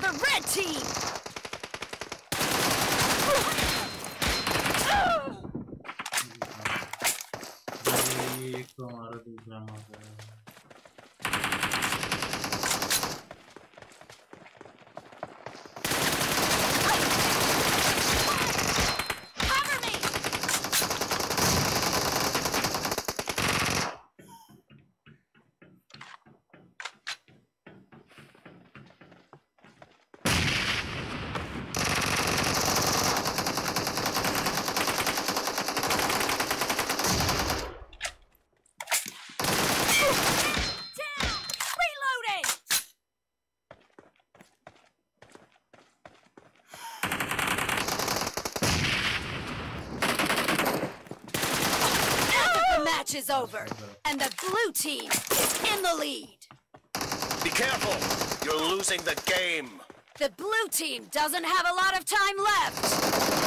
the red team! Match is over, and the blue team is in the lead. Be careful! You're losing the game! The blue team doesn't have a lot of time left.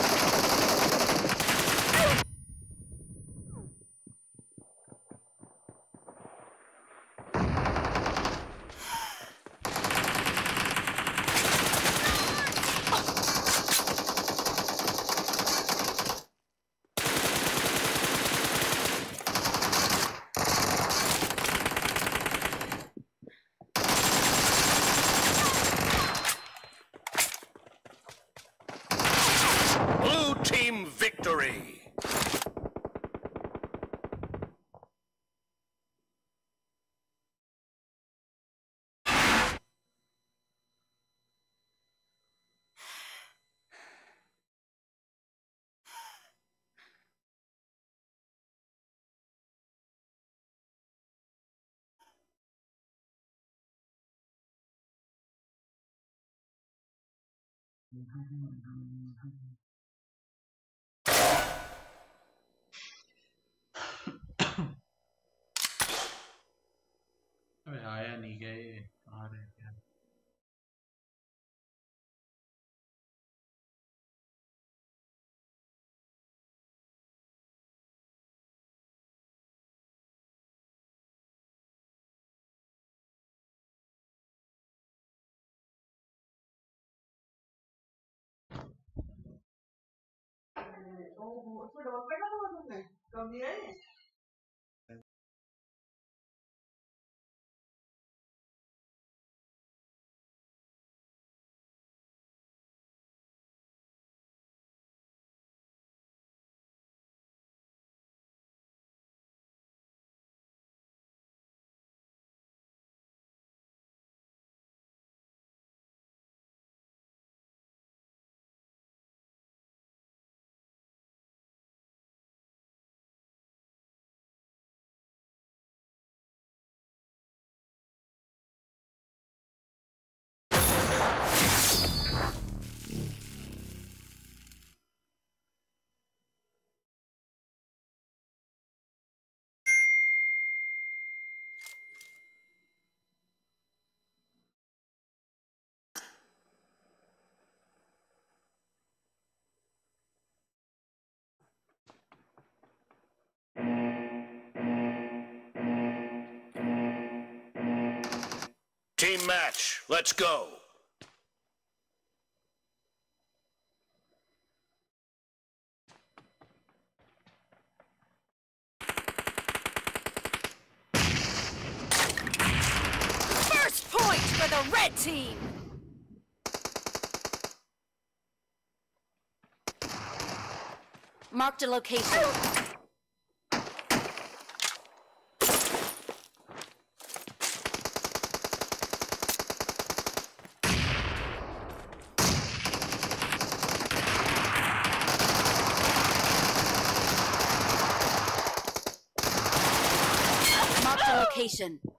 अबे आया नहीं ये कहाँ रह गया oh, ¿por dónde. Team match. Let's go. First point for the red team! Marked a location. vision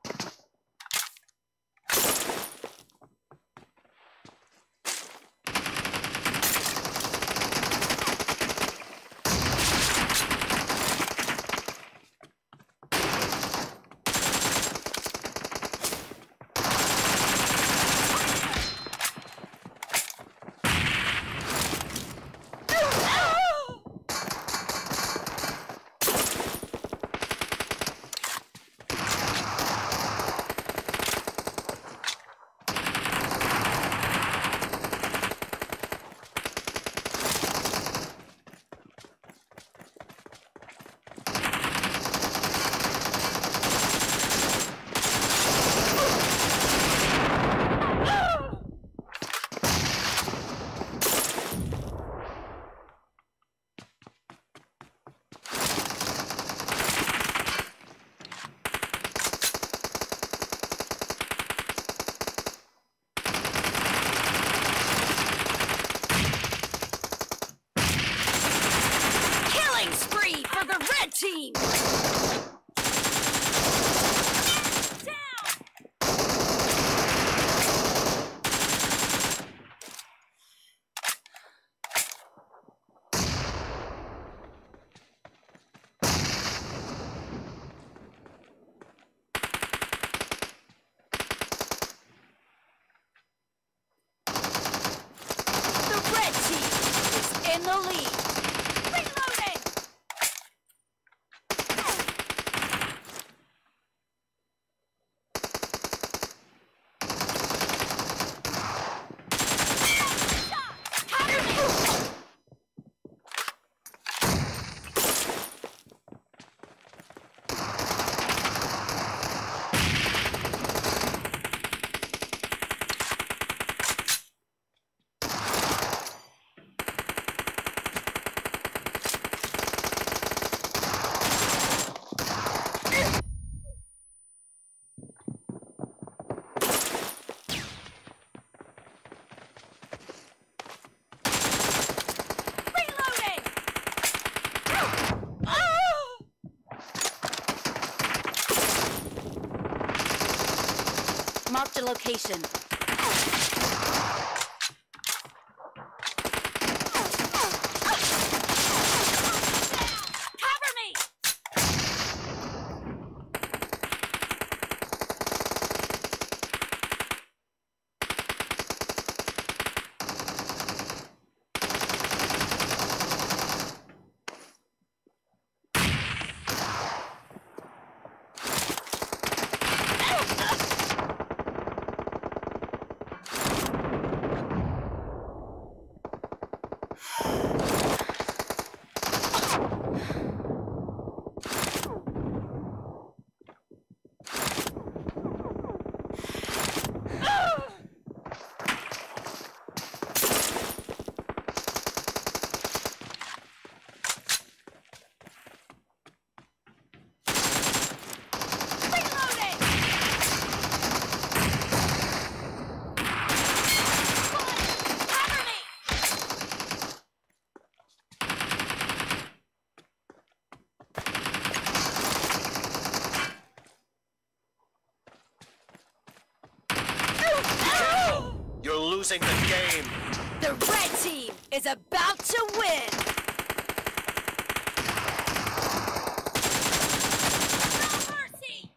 location. Losing the game. The red team is about to win! No mercy!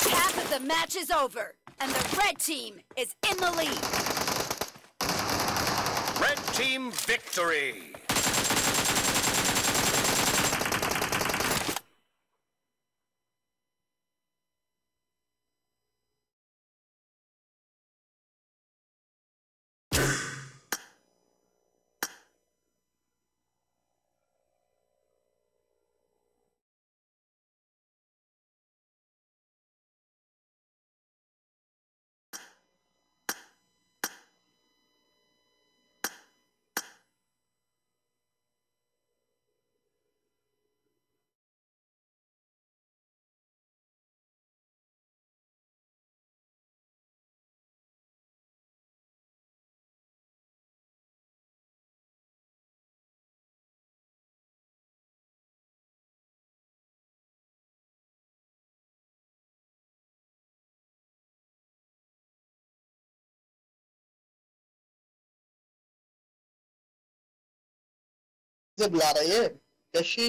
Half of The match is over, team is in the lead. Red team victory. से बुला रही है यशी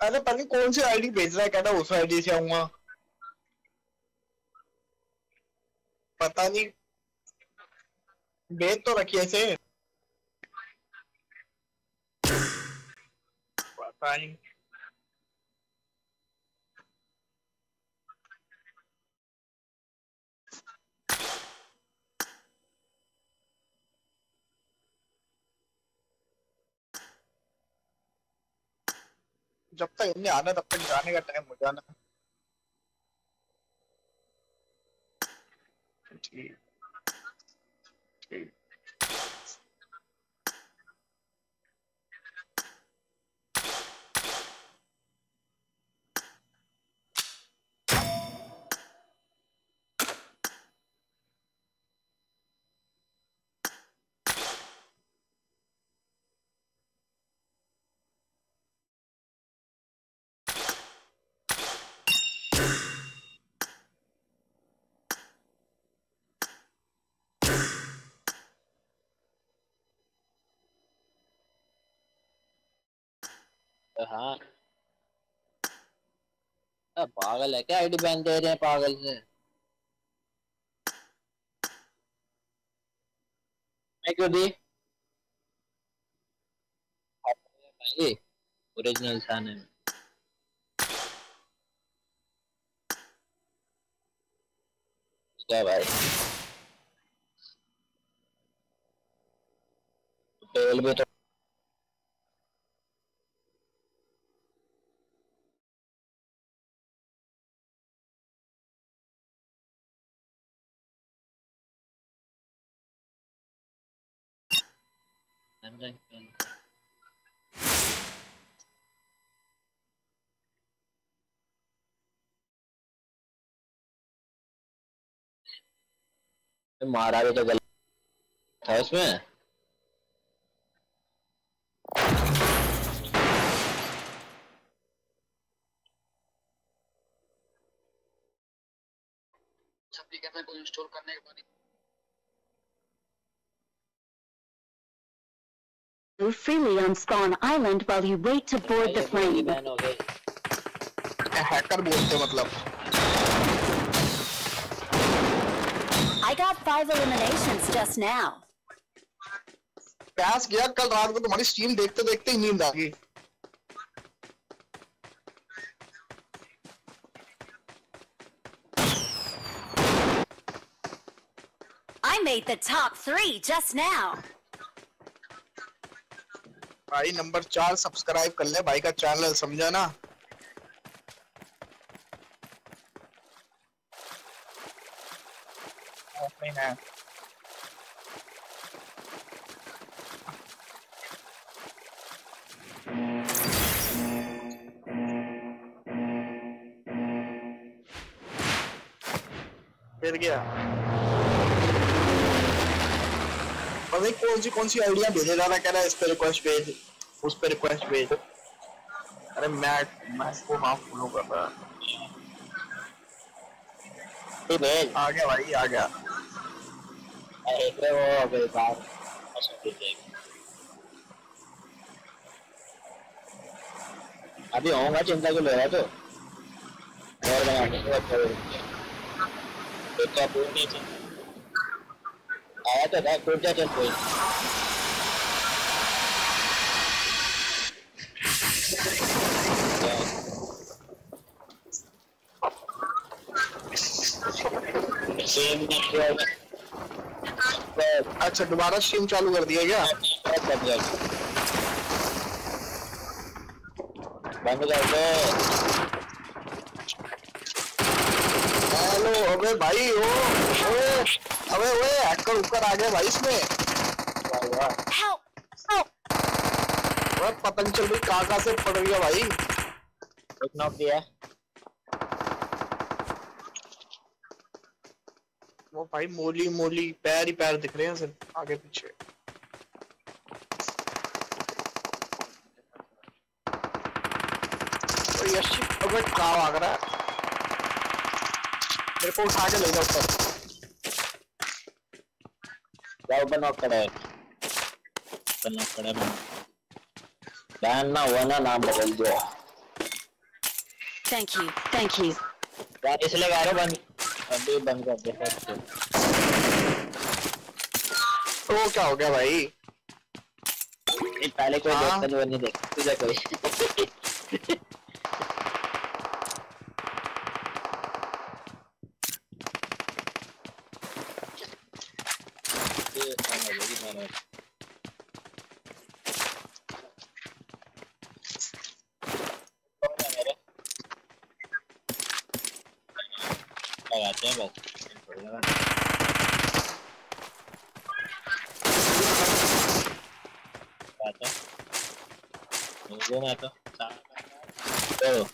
अरे पता कौन सी ID भेज रहा है? कहता उस आईडी से आऊँगा। पता नहीं। भेज तो रखिए ऐसे। पता नहीं। जब तक इन्हें आना तब तक जाने का टाइम हो जाना। ठीक। ठीक। हाँ। पागल है क्या? आईडी बैन दे रहे हैं पागल से। मैं क्यों दी। भाई ओरिजिनल क्या भाई? पे तो मारा भी तो गलत था उसमें। एप्लीकेशन को इंस्टॉल करने के बाद freely on Spawn Island while you wait to board the plane. Ban हो गई हैकर बोलते हैं मतलब I got five eliminations just now. प्यास गया कल रात को तुम्हारी स्ट्रीम देखते देखते ही नींद आ गई I made the top three just now. भाई नंबर चार सब्सक्राइब कर ले भाई का चैनल समझा ना? फिर गया। नहीं कौन सी कौन सी आइडिया भेजे जा रहा कह रहा है इस पे रिक्वेस्ट भेज उस पे रिक्वेस्ट भेज। अरे मैट मैट को माफ़ फॉलो कर रहा तू भेज। आ गया भाई आ गया। एक रे वो गई बात अच्छा ठीक है। अभी होऊँगा चिंता क्यों ले रहा तू? और बना के तो पूरी चीज़ आया तो था कूद जा चल कोई अच्छा दोबारा स्ट्रीम चालू कर दिया क्या बंद कर बंद कर दो हेलो अबे भाई ओ ओए अबे ओए हैकर ऊपर आ गया भाई इसमें। Help! Help! ओए पता नहीं चल रही कहाँ कहाँ से पड़ गया भाई। एक नॉक दिया वो भाई मोली मोली पैर ही पैर दिख रहे हैं सिर्फ़ आगे पीछे। तो यशी अबे कहाँ भाग रहा है। मेरे को उठा के ले जाओ ऊपर। है ऊपर नॉक खड़ा है बैन ना हुआ ना नाम बदल दिया Thank you. Thank you. यार इसलिए कह रहा बंद अभी बंद कर दे तो क्या हो गया भाई पहले कोई हाँ। नहीं देख तुझे कोई ये काम हो गई मारा कौन है मेरे लगाते हैं बस लगा आता तो तो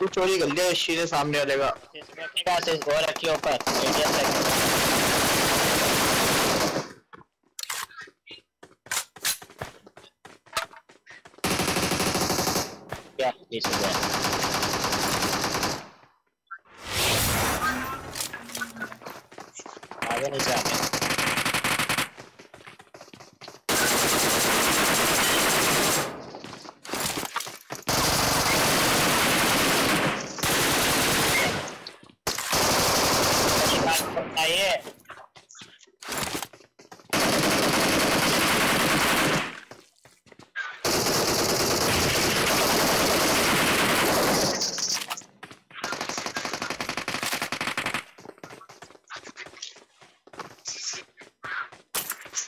तू चोरी कर लिया शीरे सामने वाले का क्या से ऊपर इंडियन क्या बीस हज़ार आगे नीचे आगे आइए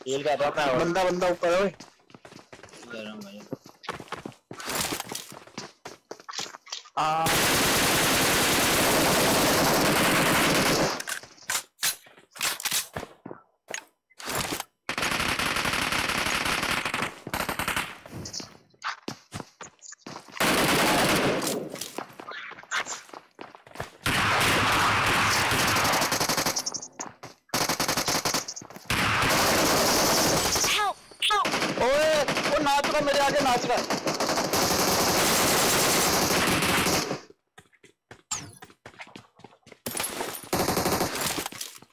हील कर रहा हूँ मैं और बंदा बंदा ऊपर है ओए कर रहा हूँ भाई आ रहा मेरे आगे नाच रहा है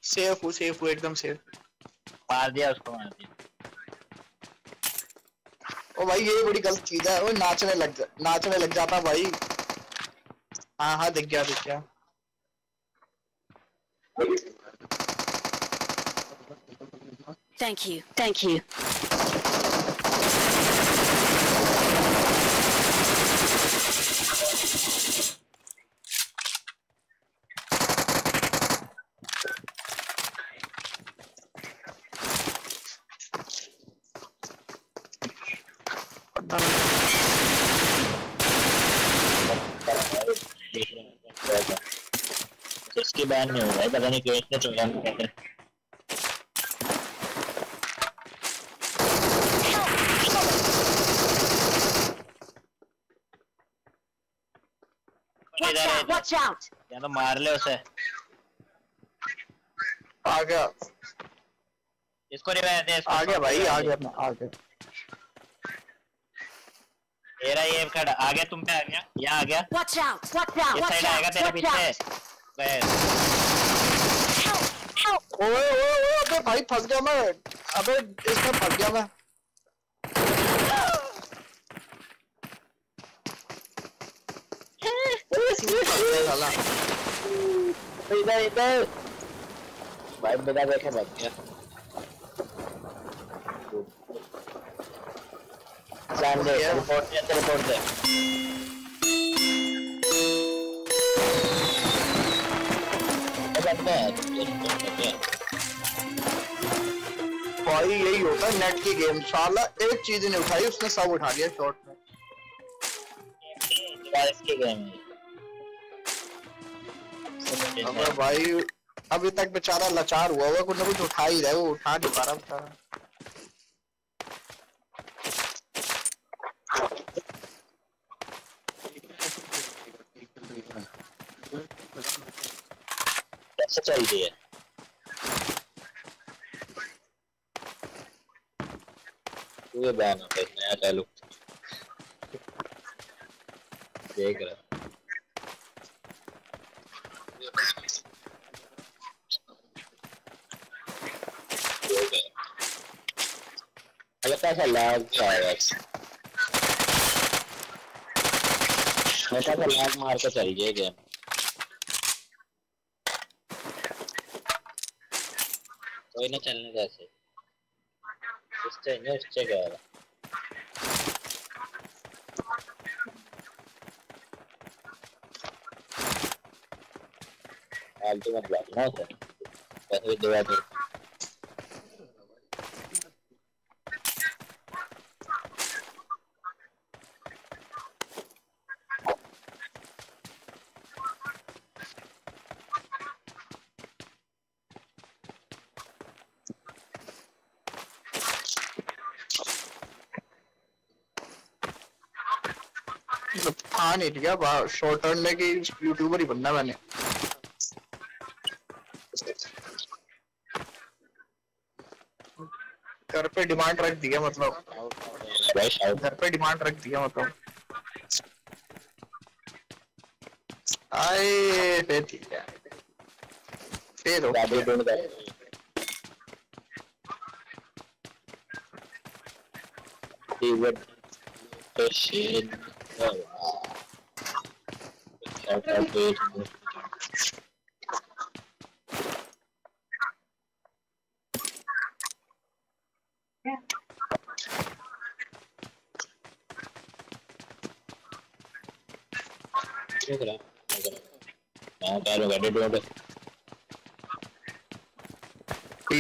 सेफ़ हूँ सेफ़ हूँ एकदम सेफ़। मार दिया उसको मार दिया। ओ भाई ये बड़ी गलत चीज़ है। वो नाचने लग जा, नाचने लग जाता भाई। हाँ हाँ दिख गया दिख गया। Thank you Thank you. Ban नहीं हो है पता नहीं क्यों इतने करते हैं Watch है, out! Watch या तो मार ले उसे आ गया इसको रिवाइव दे इसको आ गया भाई आ गया मैं आ गया तेरा ये खड़ा आ गया तुम पे आ गया यहाँ आ गया Watch out! Watch out! Watch side आएगा out! तेरे Watch पीछे out! बस Help! Help! ओए ओए ओए अबे भाई फंस गया मैं अबे इसमें फंस गया मैं इसमें फंस गया साला इधर इधर भाई बिना देखे बच गया जान दे. रिपोर्ट दे रिपोर्ट दे बंद है। भाई यही होता है नेट की गेम साला एक चीज़ नहीं उठाई उसने सब उठा लिया शॉट में। की गेम अबे भाई अभी तक बेचारा लाचार हुआ हुआ कुछ ना कुछ उठा ही रहा है वो उठा नहीं पा रहा बेचारा कैसे चल रही है। ये बैन होता है नया चालू देख रहा। हल्का लैग लैग मार के चल गया गेम कोई ना चलने जैसे इससे नहीं उससे गया था फालतू मत बात ना सर वैसे भी दो था नहीं लिया शॉर्ट टर्न में कि यूट्यूबर ही बनना मैंने। घर पे डिमांड रख दिया मतलब। घर पे डिमांड रख दिया मतलब। आए फिर ठीक है फिर हो गए He would fish in the Shout out to it. देख रहा देख रहा मैं कह रहा गाड़ी ढूंढ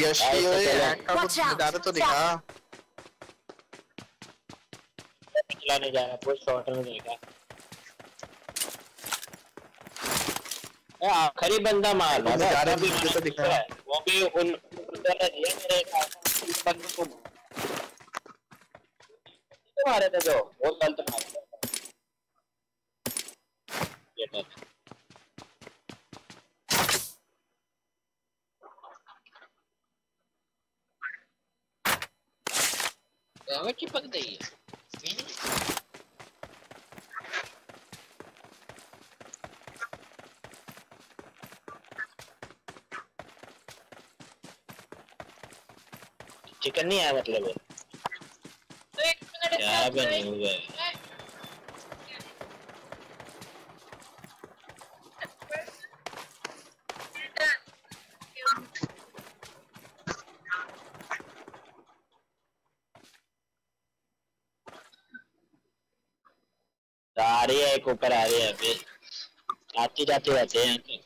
यश आए की तो ओए चलो। हैक का कुछ Watch out, नज़ारा तो watch दिखा चलाने जा रहा है कुछ शॉर्ट में देखा आखिरी बंदा मार रहा तो है नज़ारा भी तो दिख रहा है। वो भी उन उधर ने दिया मेरे इस बंदे को तो मारे थे जो वो गलत मारे थे ये बात हमें चिपक गई है चिकन नहीं आया मतलब। है तो एक मिनट यहाँ पे नहीं हुआ है? तो आ रही है एक ऊपर आ रही है अभी। आती जाती रहते हैं यहाँ पे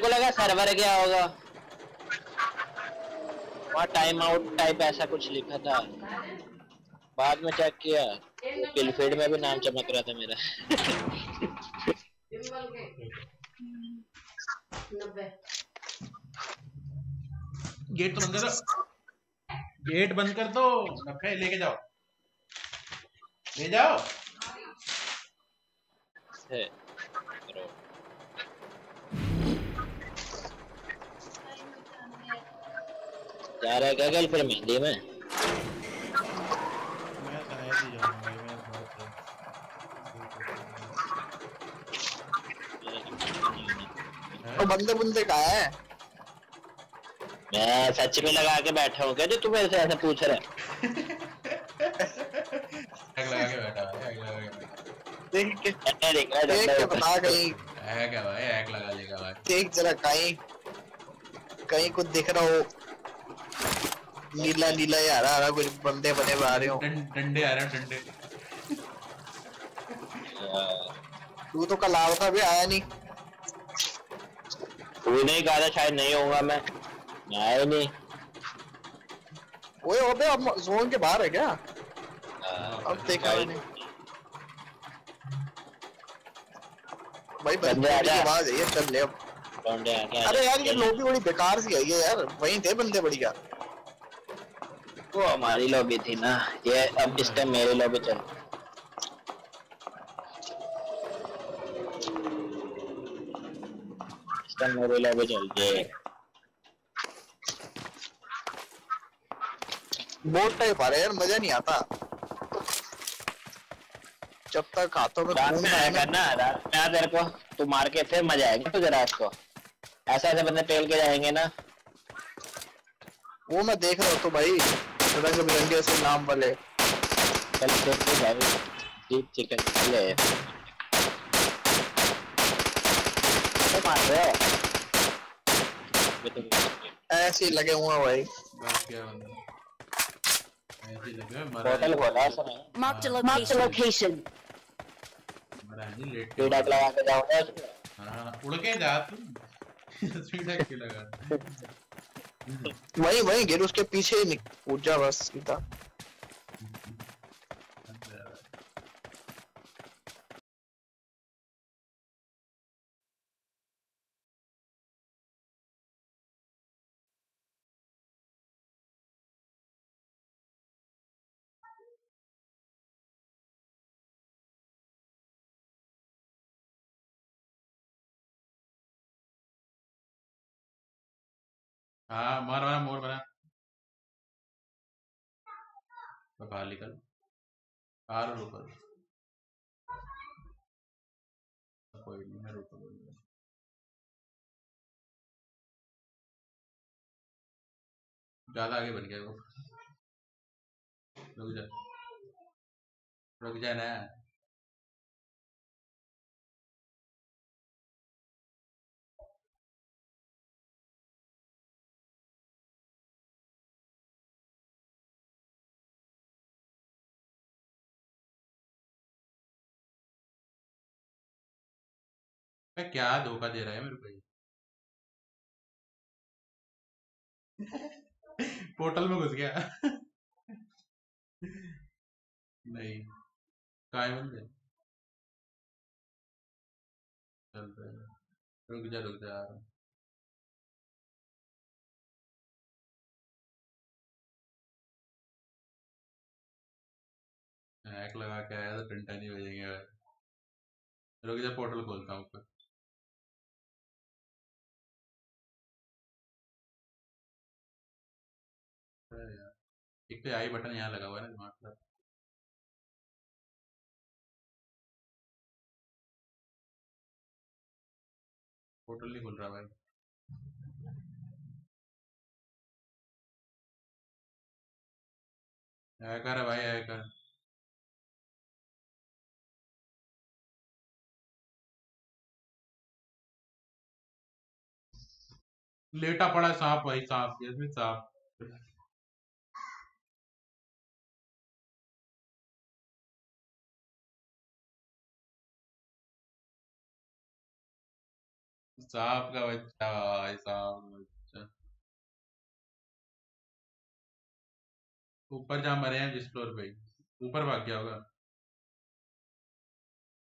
मेरे को लगा सर्वर गया होगा। वहाँ टाइम आउट टाइप ऐसा कुछ लिखा था। बाद में चेक किया। तो किल में भी नाम चमक रहा था मेरा। गेट तो बंद कर दो। गेट बंद कर दो। नफे लेके जाओ। ले जाओ। है। जा रहा है क्या कल फिर मेहंदी में? मैं शायद ही जाऊँगा भाई मैं बहुत तो बंदे बुंदे कहा है? मैं सच में लगा के बैठा हूँ क्या जो तू मेरे से ऐसा पूछ रहा है? आग लगा के बैठा है आग लगा के बैठा। देख के देखा देख के बता कहीं। है क्या भाई आग लगा लेगा भाई। देख जरा कहीं कहीं कुछ दिख रहा हो। नीला नीला या हरा हरा कुछ बंदे बने आ रहे हो। डंडे आ रहे हैं डंडे तू तो कल आ रहा था अभी आया नहीं। तू नहीं कहा था शायद नहीं होगा मैं। मैं आया ही नहीं। ओए अबे अब जोन के बाहर है क्या? हाँ, अब देखा भाई, मैंने भाई बंदे आ की। आवाज़ है ये चल ले अब। आ अरे यार ये लॉबी बड़ी बेकार सी है ये यार। वहीं थे बंदे बढ़िया वो हमारी लॉबी थी ना। ये अब इस टाइम मेरी लॉबी चल इस टाइम मेरी लॉबी चल रही है। बोट टाइप आ रहा है यार मज़ा नहीं आता। जब तक हाथों में रात में आया करना रात में आ तेरे को तू मार के फिर मज़ा आएगा तुझे रात को। ऐसे ऐसे बंदे पेल के जाएँगे ना। वो मैं देख रहा हूँ तो भाई। रंग बिरंगे से नाम वाले। चल फिर तो भाई। डीप चिकन ले तो मार रहे हो। तो ऐसे लगे हुए हैं भाई। क्या बंदा। ही हैं, होटल नहीं खोला Marked a Marked a location. location. नहीं लेट स्पीड लगा के उसमें हाँ उड़ के जा तू। स्पीड के लगा? वही वही गिर उसके पीछे ही कूद जा बस सीधा। हाँ मार बना, मोर बना। बाहर निकल। बाहर ऊपर। कोई नहीं, मैं ज़्यादा आगे बढ़ गया वो। रुक जा। रुक जा क्या धोखा दे रहा है मेरे को पोर्टल में घुस गया। नहीं। है बंदे चल रुक जा रुक जा। हैक लगा के आया तो घंटा नहीं बजेंगे रुक जा, पोर्टल खोलता हूँ अरे यार एक तो आई बटन यहाँ लगा हुआ है ना खराब पोर्टल नहीं खुल रहा भाई। हैकर है भाई हैकर लेटा पड़ा सांप भाई, सांप इसमें सांप। सांप का बच्चा, भाई सांप का बच्चा। ऊपर जहाँ मरे हैं, जिस फ्लोर पे ऊपर भाग गया होगा।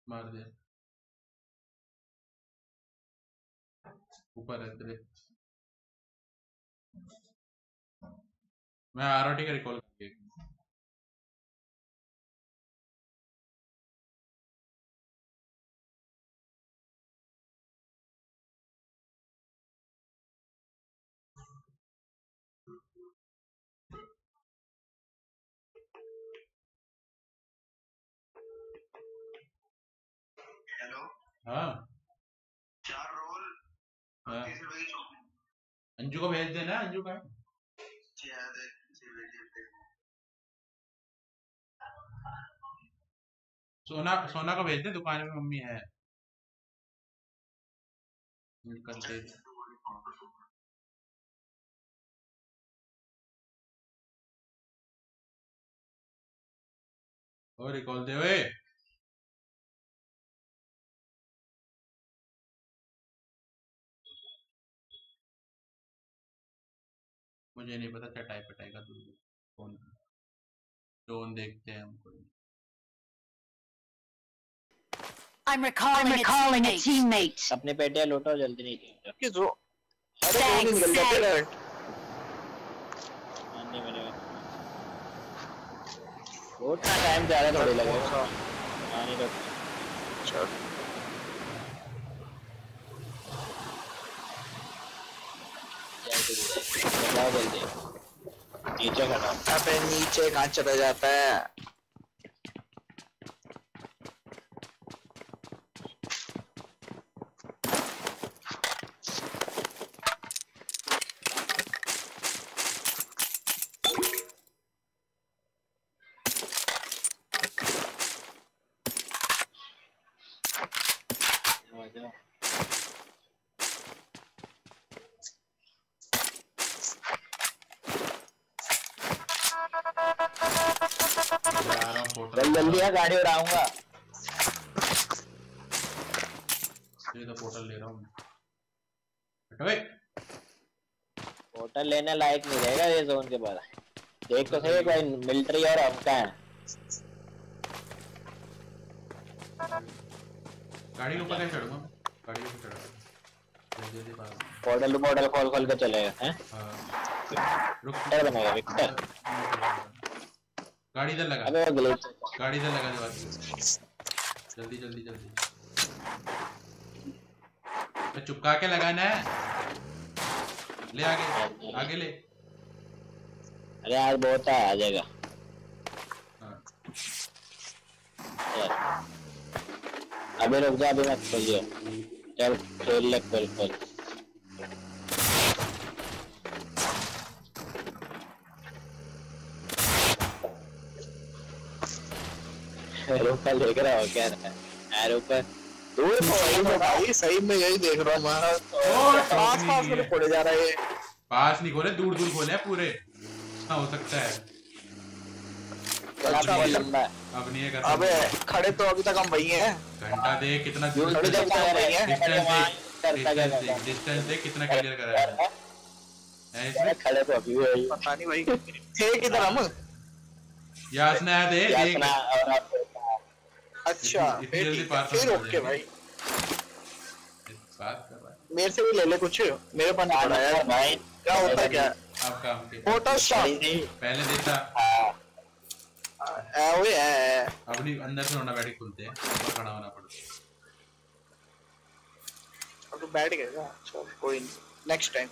मार दिया। ऊपर है मैं आरओटी का रिकॉल करके हेलो हाँ। चार रोल हाँ। अंजू को भेज देना अंजू का। सोना सोना को भेज दे दुकान में मम्मी है। और रिकॉल दे ओए। मुझे नहीं पता चटाई पटाई का दूर कौन टोन देखते हैं हम कोई I'm recalling, I'm recalling a a teammate. अपने पेटियाँ लूटो जल्दी नहीं कि जो अरे वो Thanks, thanks. हैं मानने मिलेगा लूटना टाइम ज़्यादा थोड़ी लगेगा नहीं लूटना चल जाओ जल्दी नीचे खड़ा अबे नीचे कहाँ चला जाता है आ जाओ जा रहा हूँ चल पोर्टल जल्दी आ गाड़ी उड़ाऊँगा ये तो पोर्टल ले रहा हूँ। लेने लायक नहीं रहेगा ये जोन के बाद देख तो सही कोई मिलिट्री और हम का है? गाड़ी ऊपर कैसे चढ़ूँगा गाड़ी ऊपर चढ़ा जल्दी जल्दी पास पोर्टल पोर्टल खोल खोल के चलेगा हैं? हाँ। रुक विक्टर बनेगा विक्टर गाड़ी इधर लगा। अबे ग्लिच गाड़ी इधर लगा दे जल्दी जल्दी जल्दी। तो चुपका के लगाना है। ले आगे आगे ले। अरे यार बहुत है आ जाएगा। हाँ। अभी रुक जा अभी मत खोलियो। चल खेल ले खोल खोल। अरे ऊपर देख रहा हो क्या दूर भाई। भाई सही में यही देख रहा हूँ मैं। पास पास में पड़े जा रहा है। पास नहीं खोले दूर दूर खोले पूरे। हाँ हो सकता है। अच्छा है अब नहीं है अबे खड़े तो अभी तक हम वही हैं। घंटा देख कितना यूँ थोड़ी जब तक वही है, डिस्टेंस वहाँ देख। डिस्टेंस देख। कितना क्लियर करा है। खड़े तो अभी हुए पता नहीं भाई। थे किधर हम? यासना है दे देख। अच्छा फिर ओके भाई। बात कर रहा है। मेरे से भी ले ले कुछ मेरे पास नहीं पड़ा यार। भाई क्या होता है क्या? अब काम के। फ़ोटो स्टॉप पहले देता है। वो है। अब नहीं अंदर से होना बैठी खुलते हैं ऊपर खड़ा होना पड़ता है। अब तो बैठ गया चल कोई नहीं। नेक्स्ट टाइम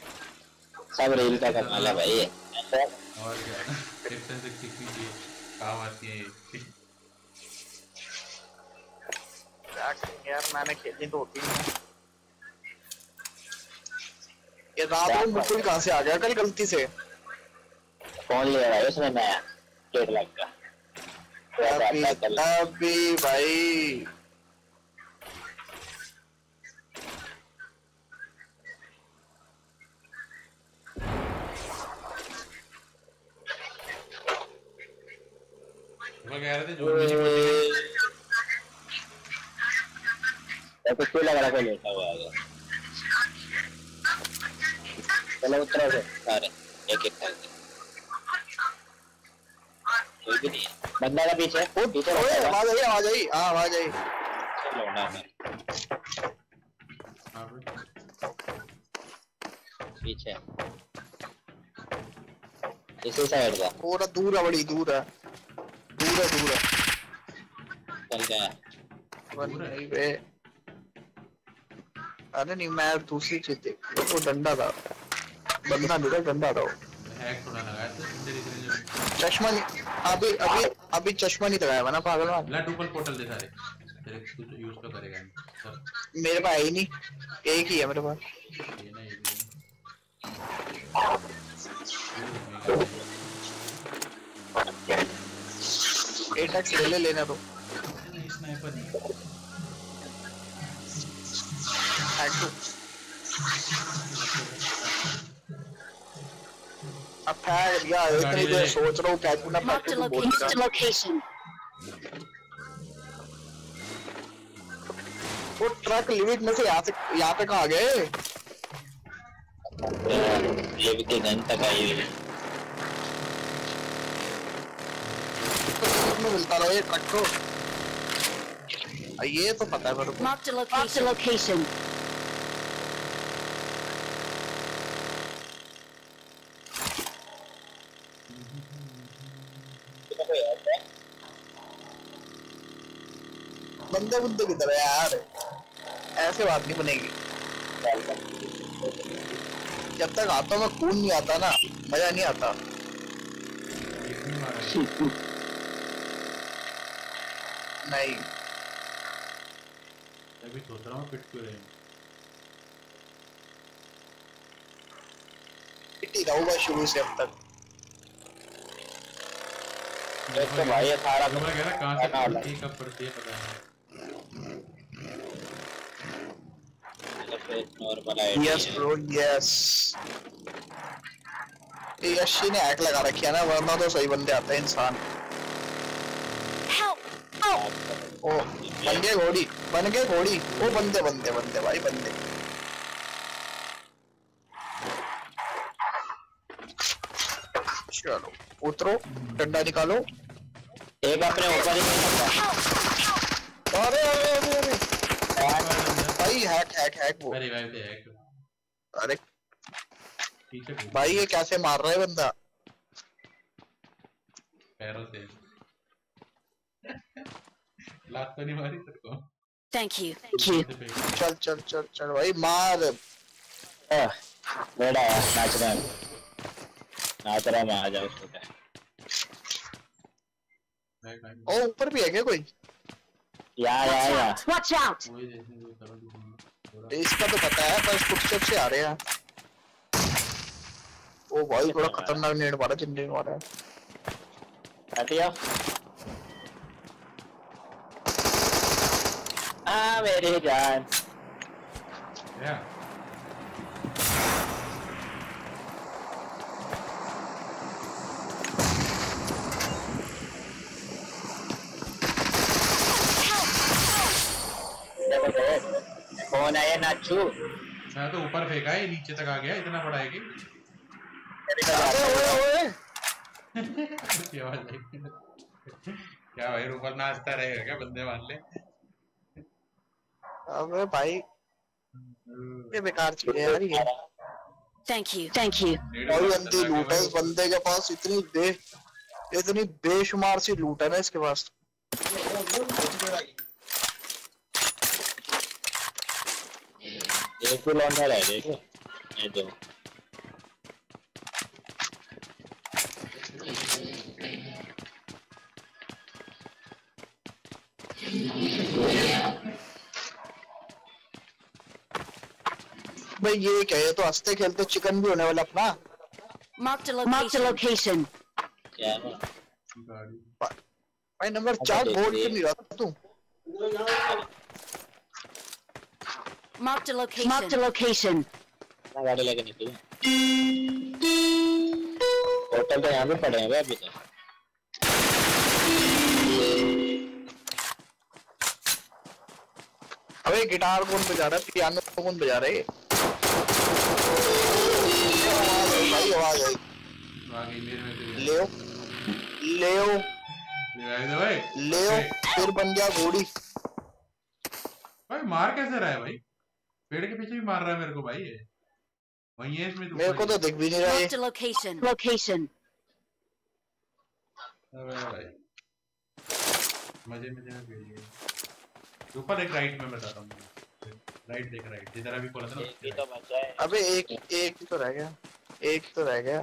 सब रील का कमाल है भाई। और क्या? डिस्टेंस से सीखनी चाहिए काम आती है ये। क्या करेंगे यार मैंने खेलनी तो होती है। ये रात में मुकुल कहाँ से आ गया? कल गलती से। फ़ोन ले रहा है? उसने नया डेढ़ लाख का। अभी अभी भाई। वो कह रहे थे जो भी नहीं पहुँचेंगे तो कुछ लग रहा है? लेटा हुआ है चलो उतरो से सारे एक एक करके कोई भी नहीं बंदा का पीछे। ओ पीछे ओए आवाज़ आई आवाज़ आई हाँ आवाज़ आई। चलो ना मैं हाँ पीछे। इसी साइड का पूरा दूर है बड़ी दूर है। दूर है दूर है। चल गया वन नहीं बे अरे नहीं मैं दूसरी चीज़ देख वो डंडा था। बंदा नहीं था डंडा था चश्मा नहीं अभी अभी अभी चश्मा नहीं लगाया ना पागल वाला ला डुपल पोर्टल दे सारे तेरे कुछ यूज़ तो करेगा नहीं। मेरे पास है नहीं। एक ही है मेरे पास। ये ना भी ले ले लेना तो स्नाइपर नहीं। अब फैग यार इतनी देर। सोच रहा हूँ क्या तू ना फैग बोल location. रहा location. वो ट्रक लिमिट में से यहाँ से यहाँ पे कहाँ गए ये भी के गन तक आई हुई है तो लिमिट में मिलता रहा ये ट्रक को ये तो पता है मेरे को Marked a location. Location. बंदे बुंदे किधर यार। ऐसे बात नहीं बनेगी। जब तक आता मैं खून नहीं आता ना मज़ा नहीं आता। नहीं। अभी सोच रहा हूँ पिट क्यों रहे पिटी रहूँगा शुरू से अब तक। तो भाई ये सारा तो कह से पड़ती है पता नहीं। Normal yes ID bro yes ये यशी ने हैक लगा रखी है ना वरना तो सही बंदे आते हैं इंसान। ओ बन गए घोड़ी बन गए घोड़ी। ओ बंदे बंदे बंदे भाई बंदे। चलो उतरो डंडा निकालो। एक अपने ऊपर ही नहीं लगता अरे अरे अरे अरे भाई हैक हैक हैक वो। अरे भाई है अरे। पीछे भाई ये कैसे मार रहा है बंदा? पैरों से। लात तो नहीं मारी तेरे को। Thank you. Thank you. चल चल चल चल भाई मार। बेड़ा नाच रहा है। नाच रहा है मैं आ जाओ उसको क्या ओ ऊपर भी है क्या कोई? या या या। Out! Watch थोड़ा। इसका तो पता है पर फुटस्टेप से आ रहे हैं। ओ भाई थोड़ा खतरनाक नेट मारा ज़िंदगी मारा हटिया आ मेरी जान। या कौन नाचू मैं तो ऊपर फेंका है नीचे तक आ गया इतना बड़ा है कि। क्या क्या भाई ऊपर नाचता रहेगा क्या बंदे मान ले? अबे भाई ये बेकार चीज़ है यार ये। You. Thank you. नेड भाई अंधी लूट है बंदे के पास इतनी बे इतनी बेशुमार सी लूट है ना इसके पास। रह देखो ये दो भाई ये क्या है तो हँसते खेलते चिकन भी होने वाला अपना location. क्या है भाई नंबर चार बोर्ड। क्यों नहीं रहा तू Marked a Marked a location. location. मैं गाड़ी लेके निकली होटल तो यहाँ भी पड़े हैं अभी तक अबे गिटार कौन बजा रहा है? पियानो कौन बजा रहा है भाई आवाज़ आई। आ गई मेरे में से ले आओ ले आओ ले आए थे भाई ले आओ फिर बन गया घोड़ी। भाई मार कैसे रहा है भाई? पेड़ के पीछे भी मार रहा है मेरे को भाई ये। वही है इसमें मेरे को तो दिख भी नहीं रहा ये। Location. Location. अबे भाई। मज़े मज़े में पेड़ गए ऊपर एक राइट में बताता हूँ। राइट देख राइट जिधर अभी बोला था ना। एक तो बचा है। अबे एक एक तो रह गया। एक तो रह गया।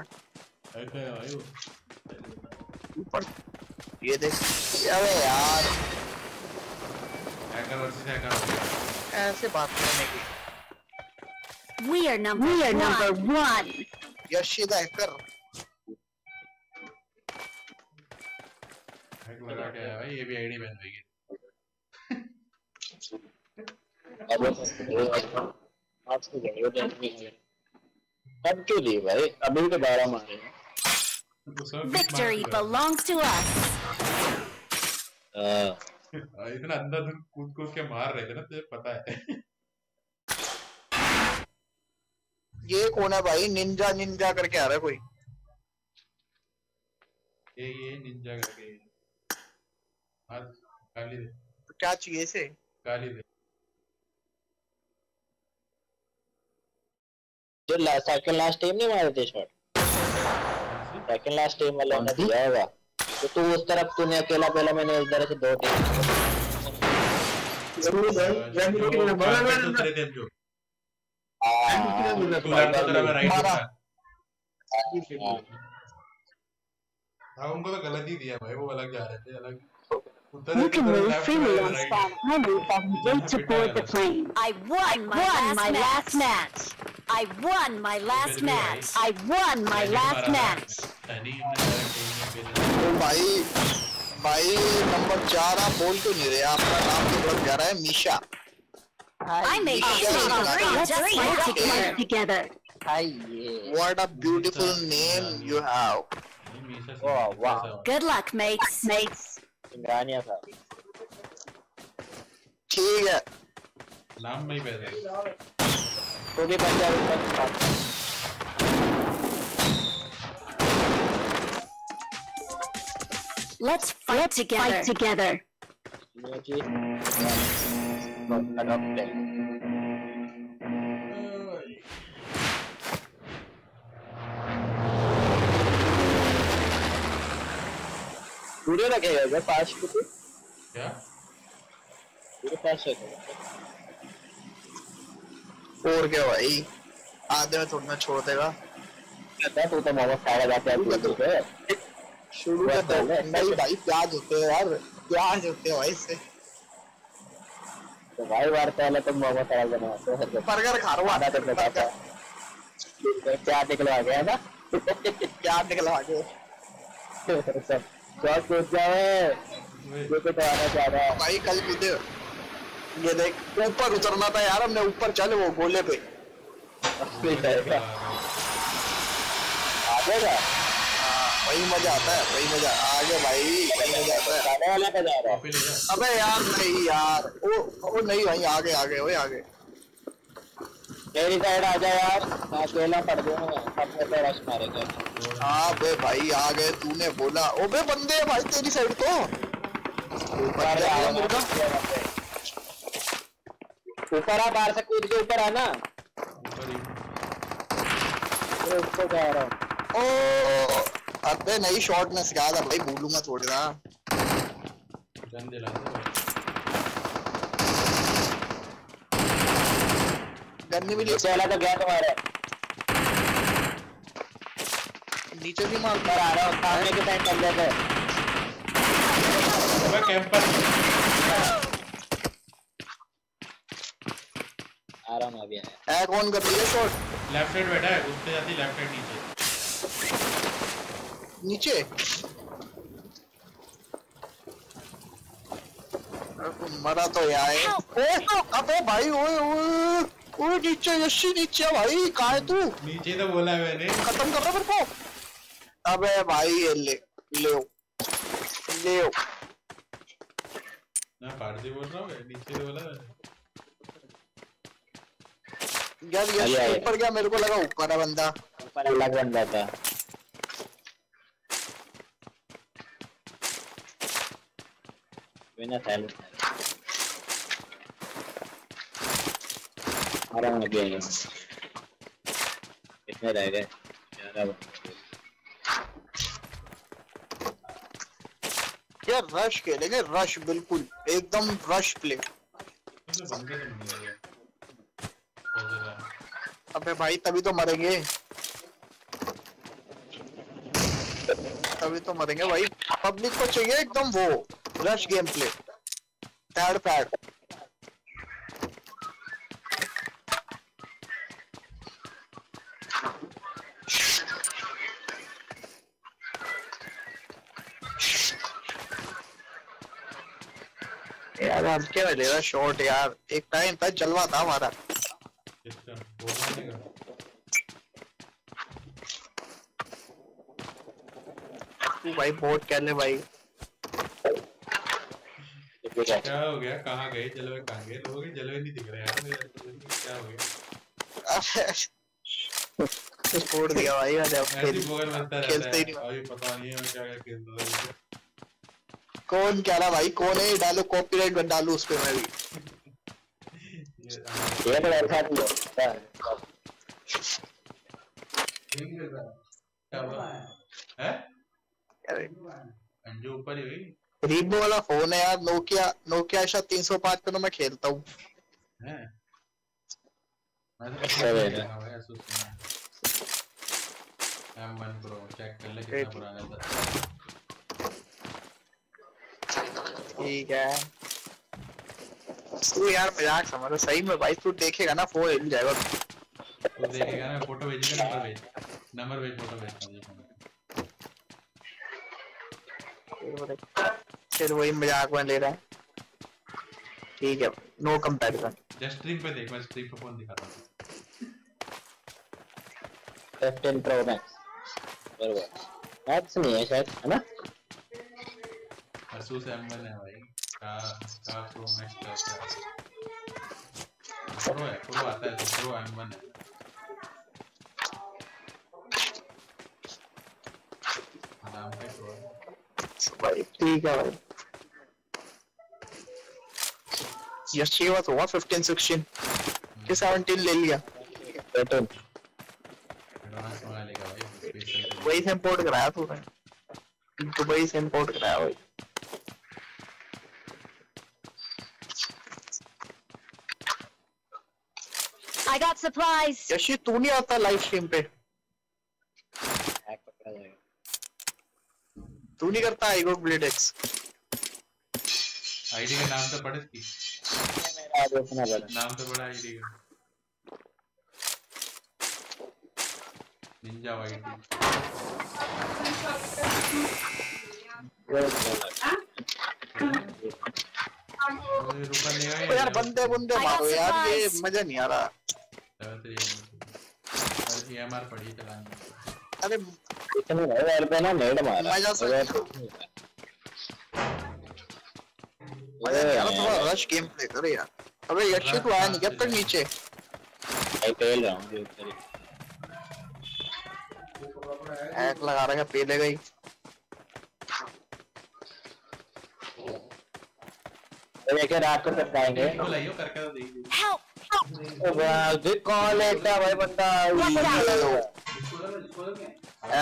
ऐसे है भाई वो? ऊपर। ये देख। अबे यार। हैकर वर्सेस हैकर ऐसे बात करने की We are number We are one. number one. यशिदा हैकर हैक लगा के आया भाई ये भी आईडी बन गई अब तो है क्यों दी भाई अभी तो बारह मारे हैं तो Victory belongs to us. हाँ, हाँ, इतना अंदर कूद कूद के मार रहे थे ना तुझे पता है ये कौन है भाई? निंजा निंजा करके आ रहा है कोई। ये ये निंजा करके। हाथ काली दे तो क्या चाहिए इसे? काली दे जो सेकंड लास्ट टीम नहीं मारे थे शॉट सेकंड लास्ट टीम वाले ने दिया होगा। तो तू उस तरफ़ तूने अकेला पहला मैंने इस तरह से दो टीम जो काल पे दूसरे हाँ, तू हाँ, हाँ तो गलत ही दिया भाई वो अलग जा रहे थे अलग You can move freely on। Spawn while you wait to board the plane. I won my, Won last, my match. last match. I won my last match. I won my last match. तो भाई भाई number चार आप बोल क्यों नहीं रहे आपका नाम तो बढ़ जा रहा है Misha I made Yeah, history yeah, three yeah. just Let's like fight together. together. What a beautiful name you have. नहीं, मीशा से वाह, वाह। ऐसा हुआ। Good luck, mates. Mates. इमरानिया था ठीक है नाम में ही पैसा तू भी पंजाबी में Let's fight together. Fight together. चीज़ अडॉप्ट पूरे रखेगा क्या पाँच को तू? क्या? पूरे पाँच रखेगा और क्या भाई? आधे में थोड़ा छोड़ देगा। कहता तू तो मोमो खाएगा जाते हैं। तू शुरू में तो नहीं भाई प्याज होते हैं यार। प्याज होते हैं भाई इससे। तो भाई पहले तुम मोमो खाया बनाते हो बर्गर खा रहा आधा तो बताता हूँ क्या निकलवा गया ना प्याज निकलवा के सब सॉस कूद जाए जो तो आना चाह रहा है भाई कल कूदे ये देख ऊपर उतरना था यार हमने ऊपर चल वो गोले पे आ जाएगा हाँ, वही मज़ा आता है वही मज़ा। आगे भाई वही मज़ा आता है। खाने वाला का जा रहा है। कॉफ़ी ले जा अबे यार नहीं यार। वो वो नहीं भाई आगे आगे वही आगे। मेरी साइड आ जा यार। मैं अकेला पड़ सब में तो रश मारेगा हाँ बे भाई आ गए तूने बोला। ओ बे बंदे भाई तेरी साइड तो। ऊपर आ आ ना, मुर्गा। ऊपर आ बाहर से कूद के ऊपर आना ऊपर ही। उसको कह रहा हूँ। ओ अबे नहीं शॉट में सिखा था भाई भूलूँगा थोड़ी ना। गन दिला गन्नी भी नीचे वाला तो गया तुम्हारे। नीचे भी मार। ऊपर आ रहा हूँ सामने के साइड बंदे थे। अबे कैंपर आ रहा हूँ अभी। है कौन कर रही है शॉट लेफ़्ट साइड बैठा है उस पे जाती लेफ़्ट साइड नीचे। नीचे। मरा तो यार। ओ अबे भाई ओए ओए ओए नीचे यशी नीचे भाई कहाँ है तू? नीचे तो बोला मैंने। खत्म कर रहा मेरे को। अबे भाई ये ले ले ले मैं पार्टी बोल रहा हूँ नीचे तो बोला मैंने। यार यश यार। ऊपर गया मेरे को लगा ऊपर है बंदा। ऊपर अलग बंदा था। बिना साइलेंट आ रहा हूँ अभी आया। कितने रह गए। ग्यारह बंदे। यार रश खेलेंगे रश बिल्कुल। एकदम रश प्ले अबे भाई तभी तो मरेंगे। तभी तो मरेंगे भाई। पब्लिक को चाहिए एकदम वो। Rush game play pad pad यार हम क्या मिलेगा शॉट यार। एक टाइम था जलवा था हमारा। तू भाई बोट क्या भाई? क्या हो गया? कहाँ गए? जलवे कहाँ गए? लोग जलवे नहीं दिख रहे यार क्या हो गया? छोड़ दिया भाई मैंने अब खेल खेलते ही नहीं। अभी पता नहीं है मैं क्या क्या खेल रहा हूँ। कौन कह रहा भाई? कौन है? डालो कॉपीराइट बन डालू उस पे मैं भी। ये तो ऐसा नहीं होता। क्या है। अरे। अंजू ऊपर ही हुई रीबो वाला फ़ोन है यार नोकिया नोकिया शायद तीन सौ पाँच पे तो मैं खेलता हूँ। मैं। देखा हुआ Asus में M1 Pro चेक कर ले कितना पुराना था ठीक है। तू यार मज़ाक समझ रहा, सही में भाई तू देखेगा ना फ़ोन हिल जाएगा। तो देखेगा ना फ़ोटो भेजेगा नंबर भेज। नंबर भेज फ़ोटो भेजता हूँ देखो फिर वही मज़ाक में ले रहा है। ठीक है नो कंपैरिजन जस्ट स्ट्रीम पे देख मैं स्ट्रीम पे फ़ोन दिखाता हूँ। 15 प्रो मैक्स बरोबर। मैक्स नहीं है शायद है ना? Asus M1 है भाई। का का प्रो मैक्स का क्या? प्रो है प्रो आता है तो प्रो M1 है। ठीक है भाई। यस चाहिए हुआ तो हुआ फिफ्टीन सिक्सटीन कि सेवनटीन ले लिया। 13 एडवांस मंगा लेगा भाई स्पेशल दुबई से इम्पोर्ट कराया तूने। दुबई से इम्पोर्ट कराया भाई I got supplies. यशी तू नहीं आता लाइव स्ट्रीम पे? हैक पकड़ा जाएगा तू नहीं करता आईगो ब्लेड एक्स आईडी का नाम तो पढ़ इसकी आज अपना बड़ा। नाम तो बड़ा आईडी का निंजा रुपा तो यार बंदे बंदे मारो यार ये मज़ा नहीं आ रहा। पड़ी चलाने। अरे इतने नहीं यार पे ना नेड मारा। मज़ा से- आ रहा थोड़ा रश गेम प्ले करे यार। अबे यशी तू आया नहीं क्या अब तक नीचे। भाई खेल रहा हूँ जो करी हैक लगा रहा है पहले गई तो लेके रात को करके तो देख लीजिए। तो भाई कॉल लेता भाई बंदा?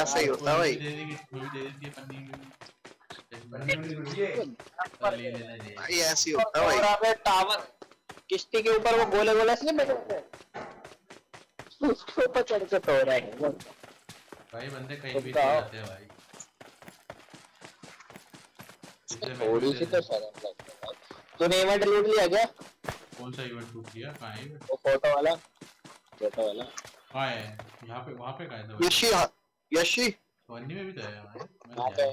ऐसे ही होता भाई। है भाई ऐसे ही होता है भाई। टावर किश्ती के ऊपर वो गोले गोले से नहीं बैठे उसके ऊपर चढ़ के तो रहा है। भाई बंदे कहीं भी बताओ। जाते हैं भाई। थोड़ी सी तो शर्म लगता है तूने इवेंट लूट लिया क्या? कौन सा इवेंट टूट गया कहाँ है वो फ़ोटो वाला? फ़ोटो वाला। कहाँ है? यहाँ पे वहाँ पे कहाँ है तो? यशी यशी। वन्नी में भी तो है यहाँ है तो पे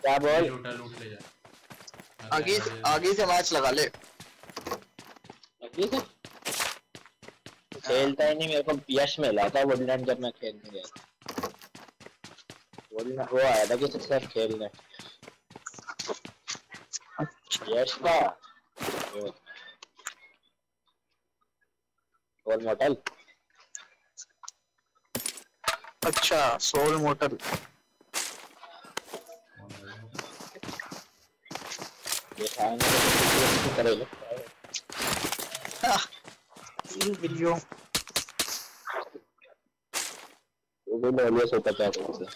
क्या बोल? लूटा लूट ले जा। तो आगे आगे से मैच लगा ले। खेलता ही नहीं मेरे को यश मिला था वुडलैंड जब मैं खेलने गया था। वुडलैंड वो आया था कि सिर्फ़ खेलने यश का? और मोटल? अच्छा सोल मोटर ये खाने को वीडियो वो भी बोलिए सौ पचास से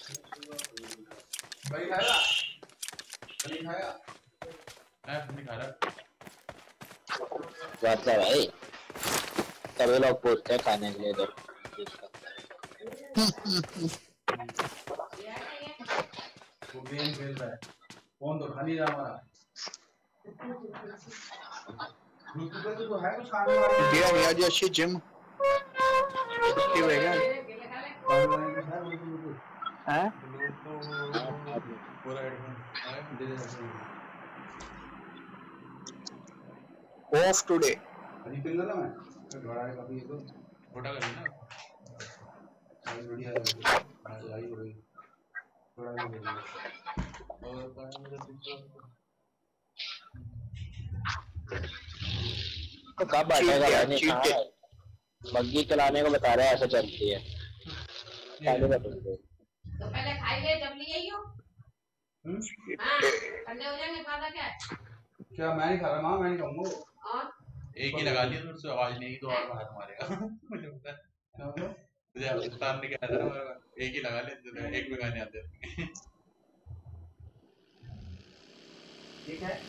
भाई खाएगा नहीं खाएगा मैं नहीं खा रहा अच्छा भाई सभी लोग पूछते हैं खाने के लिए तो वो गेम खेल रहा है फ़ोन तो खा नहीं रहा हमारा गया गया जी अच्छी जिम वाले में है? ऑफ़ टुडे और तो तो कब बैठेगा है, मैंने कहा बग्गी चलाने को बता रहा है ऐसे चलती है। पहले तो पहले खाइए जब लिए ही हो। हाँ ठंडे हो जाएँगे फ़ायदा क्या है? क्या मैं नहीं खा रहा माँ मैं नहीं खाऊँगा और? एक ही लगा लिया तो उससे आवाज़ नहीं तो और बाहर मारेगा। मुझे पता है। तुझे अफ़गानिस्तान में क्या था एक ही लगा ले तुझे एक भी गाने आते हैं। ठीक है।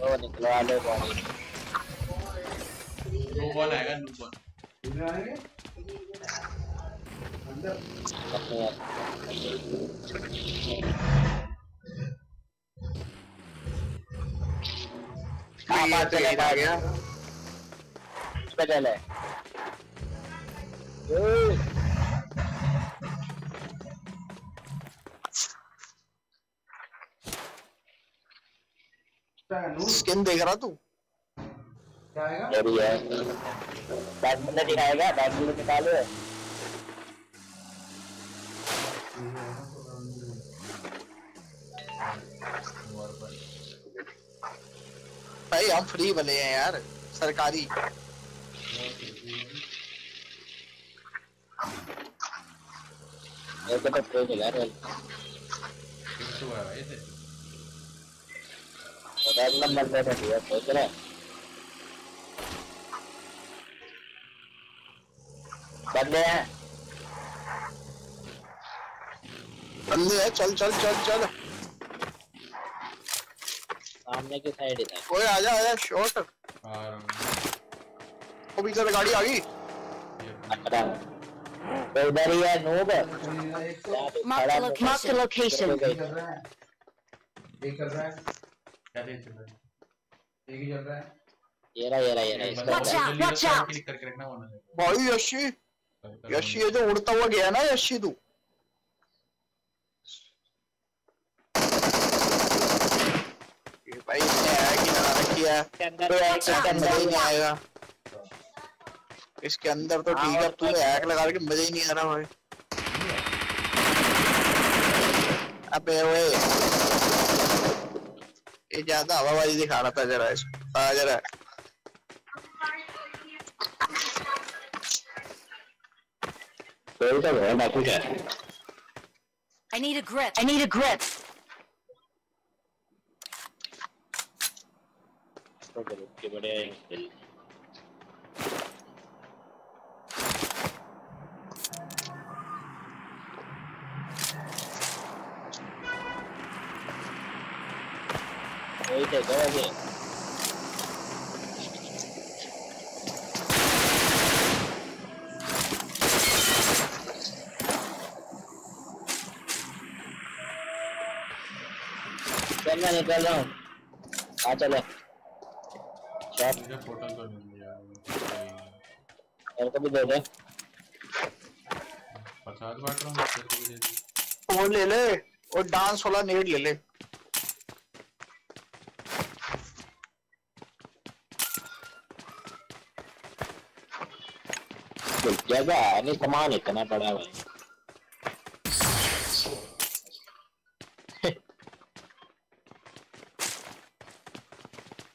वो निकलवा लो पानी नो कौन आएगा नो कौन तुम्हें आएँगे अंदर अपने हाँ बात चले आ गया उस पे चले स्किन देख रहा तू? है बंदा दिखाएगा बंदा निकालो भाई हम फ्री वाले हैं यार सरकारी। मेरे को तो प्रे मिला रे तो है नंबर पे तो दिया सोच रहा बंदे हैं बंदे है चल चल चल चल सामने की साइड ही ओए आजा आजा शॉट और वो पीछे से गाड़ी आ गई। अकड़ा तो उधर ही है noob Mark the location. Mark the location. रहा है। चल रहा है क्या तेज चल रहा है। एक ही चल रहा है। ये रहा ये रहा ये रहा इसका Watch out, जल्दी watch क्लिक करके रखना वरना भाई यशी यशी ये जो उड़ता हुआ गया ना यशी तू। भाई इसने है कि ना रखी है। है. मज़ा ही नहीं आएगा। इसके अंदर तो ठीक है तूने हैक लगा के मज़ा ही नहीं आ रहा भाई। अबे ओए। ये ज़्यादा हवाबाजी दिखा रहा था जरा इस जरा तो है I need a grip. I need a grip. Okay, करो बड़े हैं वही थे चल मैं निकल रहा हूँ। आ चले। तो मेरे को भी दे दे। पचास बांट रहा हूँ तेरे भी दे दी। वो ले ले और डांस वाला नेट ले ले। जगह है नहीं सामान इतना पड़ा है भाई।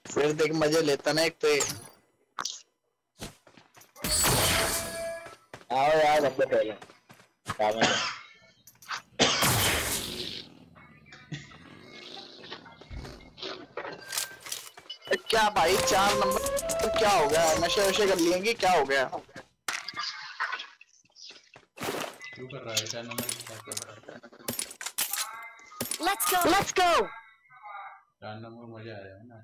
फिर देख मज़े लेता ना एक तो आओ यार बंदे पहले। सामने। ए, क्या भाई चार नंबर तो क्या हो गया? नशे वशे कर लिए कि क्या हो गया? है Let's go. Let's go. चार नंबर मज़ा आया ना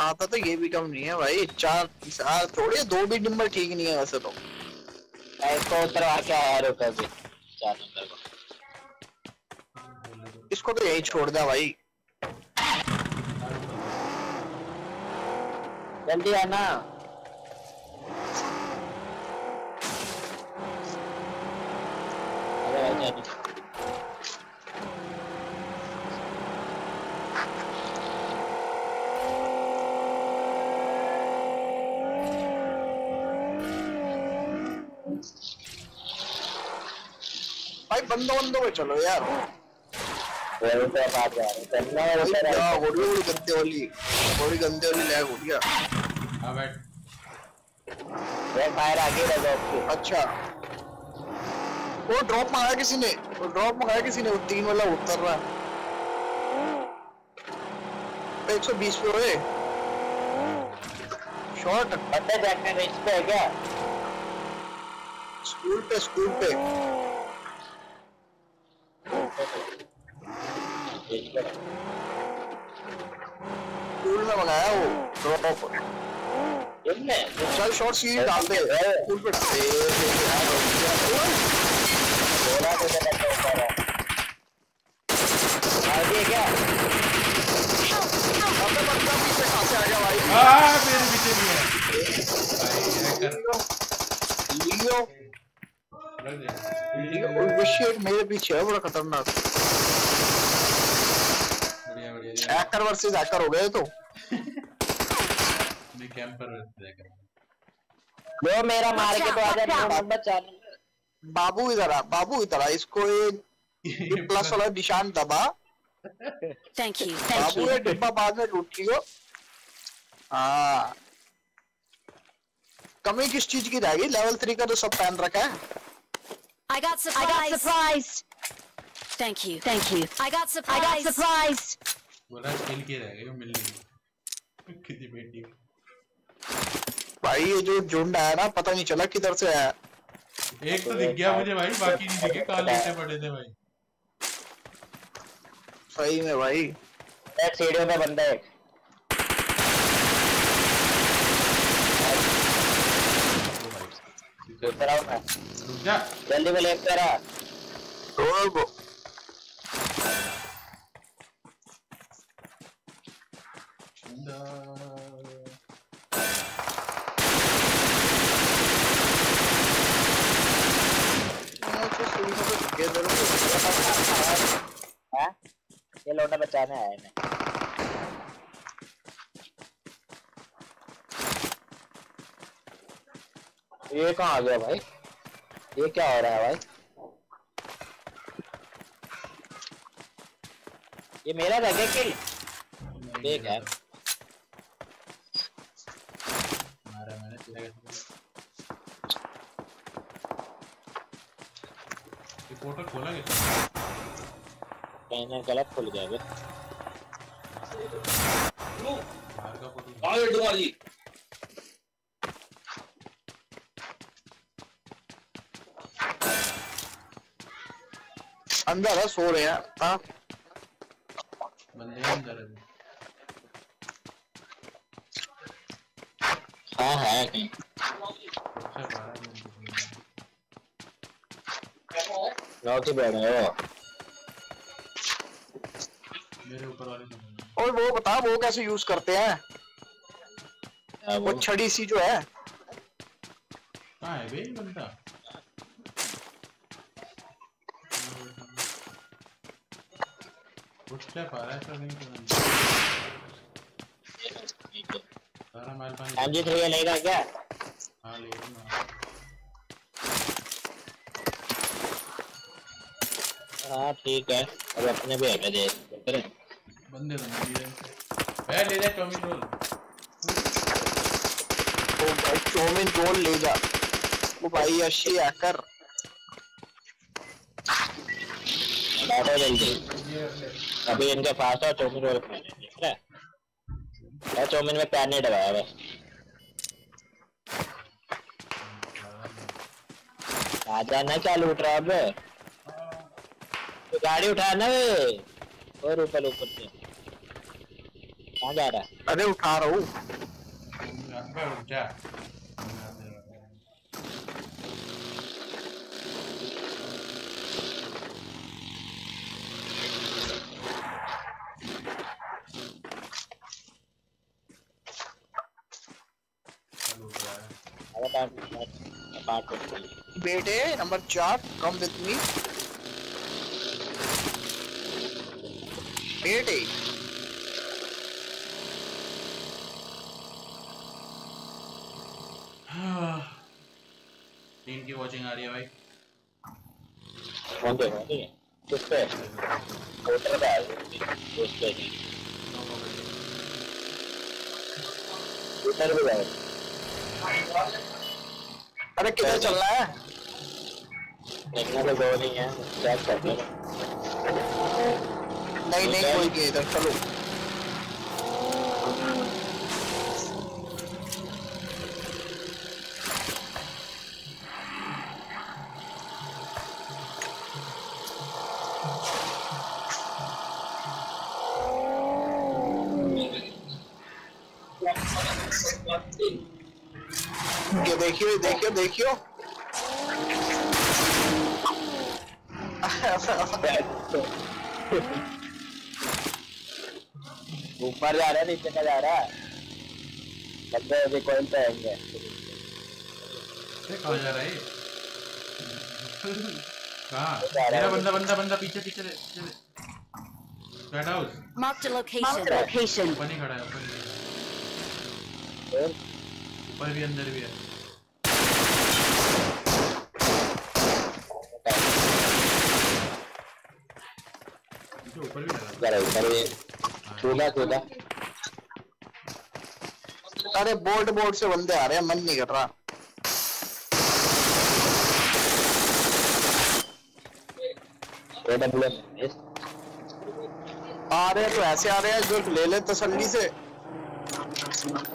आता तो ये भी कम नहीं है भाई चार चार थोड़े दो भी नंबर ठीक नहीं है वैसे तो इसको उतरवा के आया रुका भी चार नंबर को इसको तो यही छोड़ दिया भाई जल्दी आना अरे भाई जानी भाई बंदो बंदो पे चलो यार। तो बात जा रही चलना है भाई क्या हो रही बड़ी गंदे वाली। बड़ी गंदे वाली लैग हो गया। हाँ बैठ। वो फायर आगे लगा अच्छा। वो ड्रॉप मंगाया किसी ने? वो ड्रॉप मंगाया किसी ने? वो तीन वाला उतर रहा है। एक सौ बीस पे हुए। शॉर्ट बंदे देखने रेंज पे है क्या? स्कूल पे स्कूल पे। रेंज में मंगाया वो ड्रॉप चल शॉर्ट सीरीज़ डाल दे स्कूल पे बोला तो तो ऊपर है आगे क्या अबे बंदा पीछे कहाँ से आ गया भाई हाँ मेरे पीछे भी है भाई हैकर लियो लियो और विषय मेरे पीछे है बड़ा खतरनाक हैकर वर्सेस हैकर हो गए तो मैं कैंपर देख वो मेरा मार के तो आ. नंबर चार नंबर बाबू इधर आ बाबू इधर आ इसको ये प्लस वाला निशान दबा Thank you. Thank बाबू ये डिब्बा बाद में लूट लियो हाँ कमी किस चीज़ की रहेगी लेवल थ्री का तो सब पहन रखा है I got I supplies. got supplies. Thank you. Thank you. I got I supplies. got supplies. बोला स्किल के रह गए मिल नहीं किसी बेटी भाई ये जो झुंड आया ना पता नहीं चला किधर से आया। एक तो दिख गया मुझे भाई बाकी नहीं दिखे काले से पड़े थे भाई। सही में भाई। एक सीढ़ियों पे बंदा है। जल्दी में लेफ़्ट करा रोल को हाँ ये लौटा बचाने आया मैं ये कहाँ आ गया भाई? ये क्या हो रहा है भाई? ये मेरा था क्या किल देख यार। खोला कैसे गलत खुल गया बे बाहर का पोर्टल अंदर है सो रहे हैं। हाँ। बंदे अंदर है। हाँ है कहीं अच्छा बारह मिनट नौकी बैठ हो मेरे ऊपर वाले और वो बता वो कैसे यूज़ करते हैं? हाँ, वो छड़ी सी जो है। कहाँ है बे बंदा फुटस्टेप आ रहा है सर नहीं तो है सारा माल पानी एम जी थ्री लेगा क्या? हाँ ले लूँगा। हाँ ठीक है। अब अपने भी हमें दे फिर बंदे नहीं ले भैया ले जा टॉमी रोल। वो भाई चौमिन रोल ले जा। वो भाई अच्छी हैकर। बैठो जल्दी। अभी इनके पास है चौमिन रोल खाने ठीक है? और चौमिन में प्यार नहीं डबाया बस। आजा ना क्या लूट रहा अब? तो गाड़ी उठा ना वे। और ऊपर ऊपर से। कहाँ जा रहा है? अरे उठा रहा हूँ। बेटे नंबर चार कम विथ मी बेटे। तीन की वॉचिंग आ रही है भाई। कौन देखा ठीक है। किस पे होटल पे है। उस पे उधर भी जाए अरे किधर चल रहा है? देखना तो दो नहीं है। चेक कर लो नहीं नहीं कोई नहीं इधर चलो। देखियो देखियो देखियो। ऊपर जा रहा है नीचे का जा रहा है। बंदे अभी कोई पे होंगे ये कहाँ जा रहा है कहाँ? है। मेरा बंदा बंदा बंदा पीछे पीछे ले पीछे ले। Red house a Marked location. a ऊपर ही खड़ा है ऊपर ही। ऊपर भी अंदर भी है। ऊपर भी लगा जरा ऊपर भी कूदा कूदा अरे बोर्ड बोर्ड से बंदे आ रहे हैं मन नहीं कर रहा। एडब्ल्यूएस आ रहे तो ऐसे आ रहे हैं जो ले ले तसल्ली से।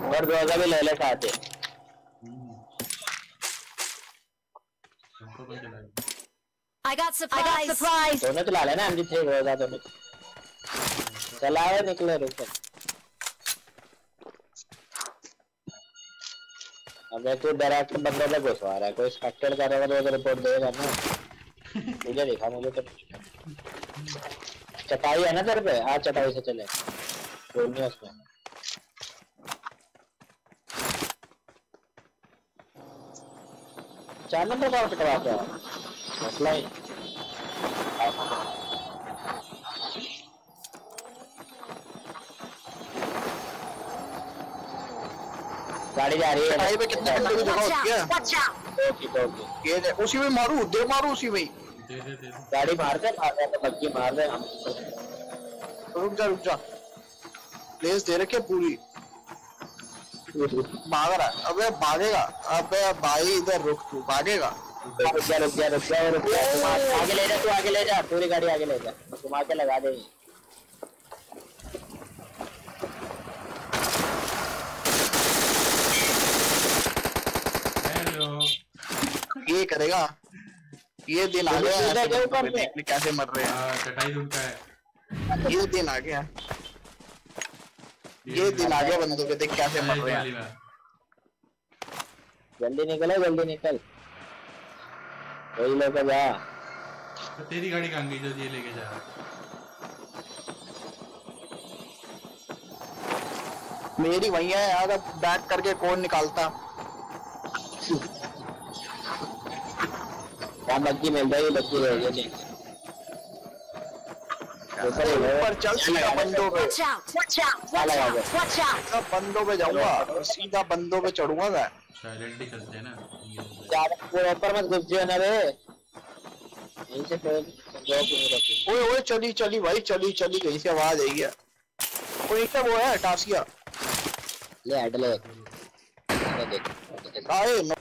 और रोजा भी ले ले साथ ही। I got I supplies. got supplies. दोनों चला लेना एमजी थ्री रोजा दोनों। चलाओ निकले रुको। हमें तू डायरेक्ट बंदे पे घुसवा रहा है। कोई स्पेक्टर कर रहा है तो रिपोर्ट देगा ना। मुझे दिखा, मुझे तो चटाई है ना तेरे पे? आज चटाई से चले। कोई नहीं उसमें। चार नंबर का कटवा के आओ। मसला ही गाड़ी जा रही है। टाई पे कितने बंदे की जगह होती है out! Watch out! Okay okay. ये दे, उसी में मारू दे मारू उसी में। ही। दे दे दे दे। गाड़ी मार दे मार दे तो बग्गी मार दे। हम रुक जा रुक जा। प्लेस दे रखे पूरी। भाग रहा है अबे भागेगा अबे भाई इधर रुक तू भागेगा। रुक जा रुक जा रुक जा रुक जा आगे ले जा तू आगे ले जा पूरी गाड़ी आगे ले जा। घुमा के लगा दे हेलो ये करेगा। ये दिन आ गया कैसे मर रहे हाँ। चटाई ढूंढता है। ये दिन आ गया। ये दिन आ गया बंदों के देख कैसे मर रहे हैं। जल्दी निकलो जल्दी निकल। वही लेकर जा। तो तेरी गाड़ी कहाँ गई जो ये लेके जा मेरी वही है यार अब बैक करके कौन निकालता। वहाँ बग्गी मिल जाएगी बग्गी रह गई नहीं ऊपर ही है। चल सीधा बंदों पे! सीधा बंदों पे जाऊँगा। सीधा बंदों पे चढ़ूँगा मैं। साइलेंट ही चलते हैं ना। ज़्यादा पूरे ऊपर मत घुस जाओ ना रे। यहीं से ओए ओए चली चली भाई चली चली। कहीं से आवाज़ आई है। कोई क्या वो है टासिया। ले हट ले। देख आए नो।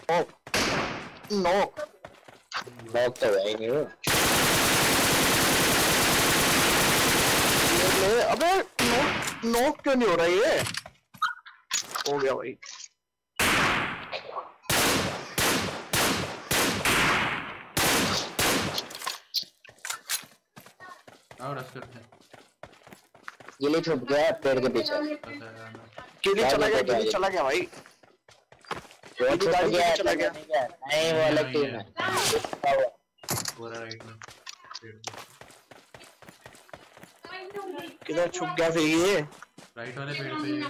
नो। नॉक तो है ही नहीं वो ले ले अबे नो नो क्यों नहीं हो रहा ये हो गया भाई आओ रस करते हैं गिली छुप गया पेड़ के पीछे गिली चला गया गिली चला गया भाई गाड़ी गया चला गया। नहीं वो अलग टीम है। किधर छुप गया फिर ये? राइट वाले पेड़ पे।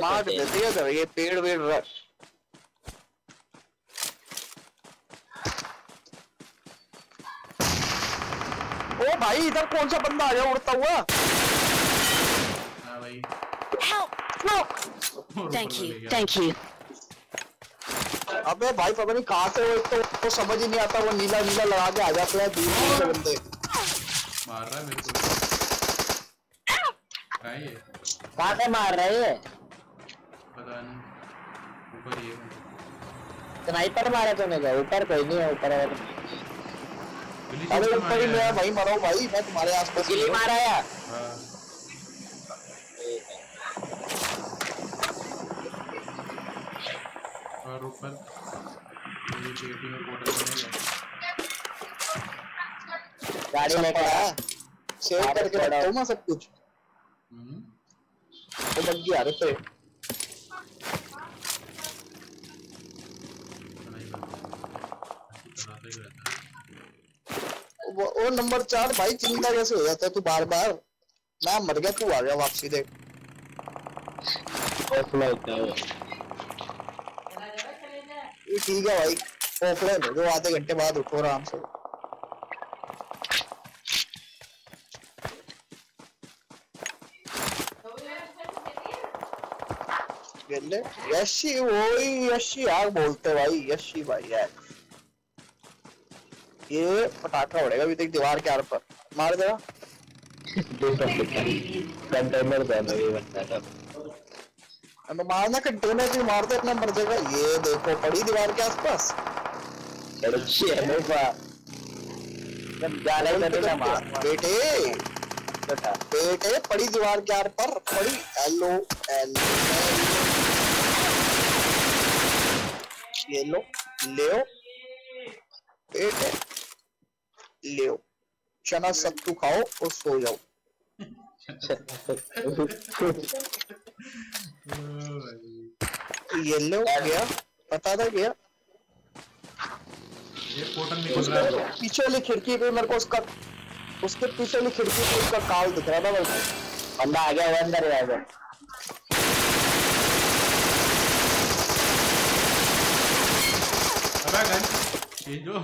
मार है। देती है तो ये पेड़ वेड़ रख। ओ भाई इधर कौन सा बंदा आ गया उड़ता हुआ हाँ भाई Help! Smoke! ले गया। Thank you. अबे भाई पता नहीं कहाँ से वो एक तो समझ ही नहीं आता वो नीला नीला लगा के आ जाते हैं दूर दूर से बंदे। मार रहा है मेरे को। कहाँ है ये? कहाँ से मार रहे हैं पता नहीं। ऊपर ही है स्नाइपर मारा तूने क्या? ऊपर कोई नहीं है ऊपर है अरे ऊपर ही मारा मैं है। भाई मरो भाई मैं तुम्हारे आसपास गिली ही हूँ। मारा या और ऊपर। ये पेटी में पोर्टल बनेगा गाड़ी लेके आ। सेव करके रखता हूँ मैं सब कुछ। हम्म। वो बग्गी आ रहे थे नहीं चलाते ही रहता है। वो, वो नंबर चार भाई चिंता कैसे हो जाता है तू बार बार मैं मर गया तू आ गया वापसी देख। ऑफलाइन वो। ये ठीक है भाई ऑफलाइन है जो आधे घंटे बाद उठो आराम से। यशी, वही यशी आग बोलते भाई, यशी भाई यार ये पटाखा उड़ेगा अभी तक दीवार के आर पर। मार देगा कंटेनर बना था अब मारना कंटेनर से मारते अपना मर जाएगा। ये देखो पड़ी दीवार के आसपास। अच्छी है का तो बेटे बेटे। पड़ी दीवार के आर पर पड़ी। हेलो हेलो ये लो ले बेटे ले चना सत्तू खाओ और सो जाओ। भाई गया। पता था गया ये पोर्टल निकल रहा है। पीछे वाली खिड़की पे मेरे को उसका उसके पीछे वाली खिड़की पे उसका काल दिख रहा था मेरे को। बंदा आ गया वो अंदर आ गया। अबे गन ये जो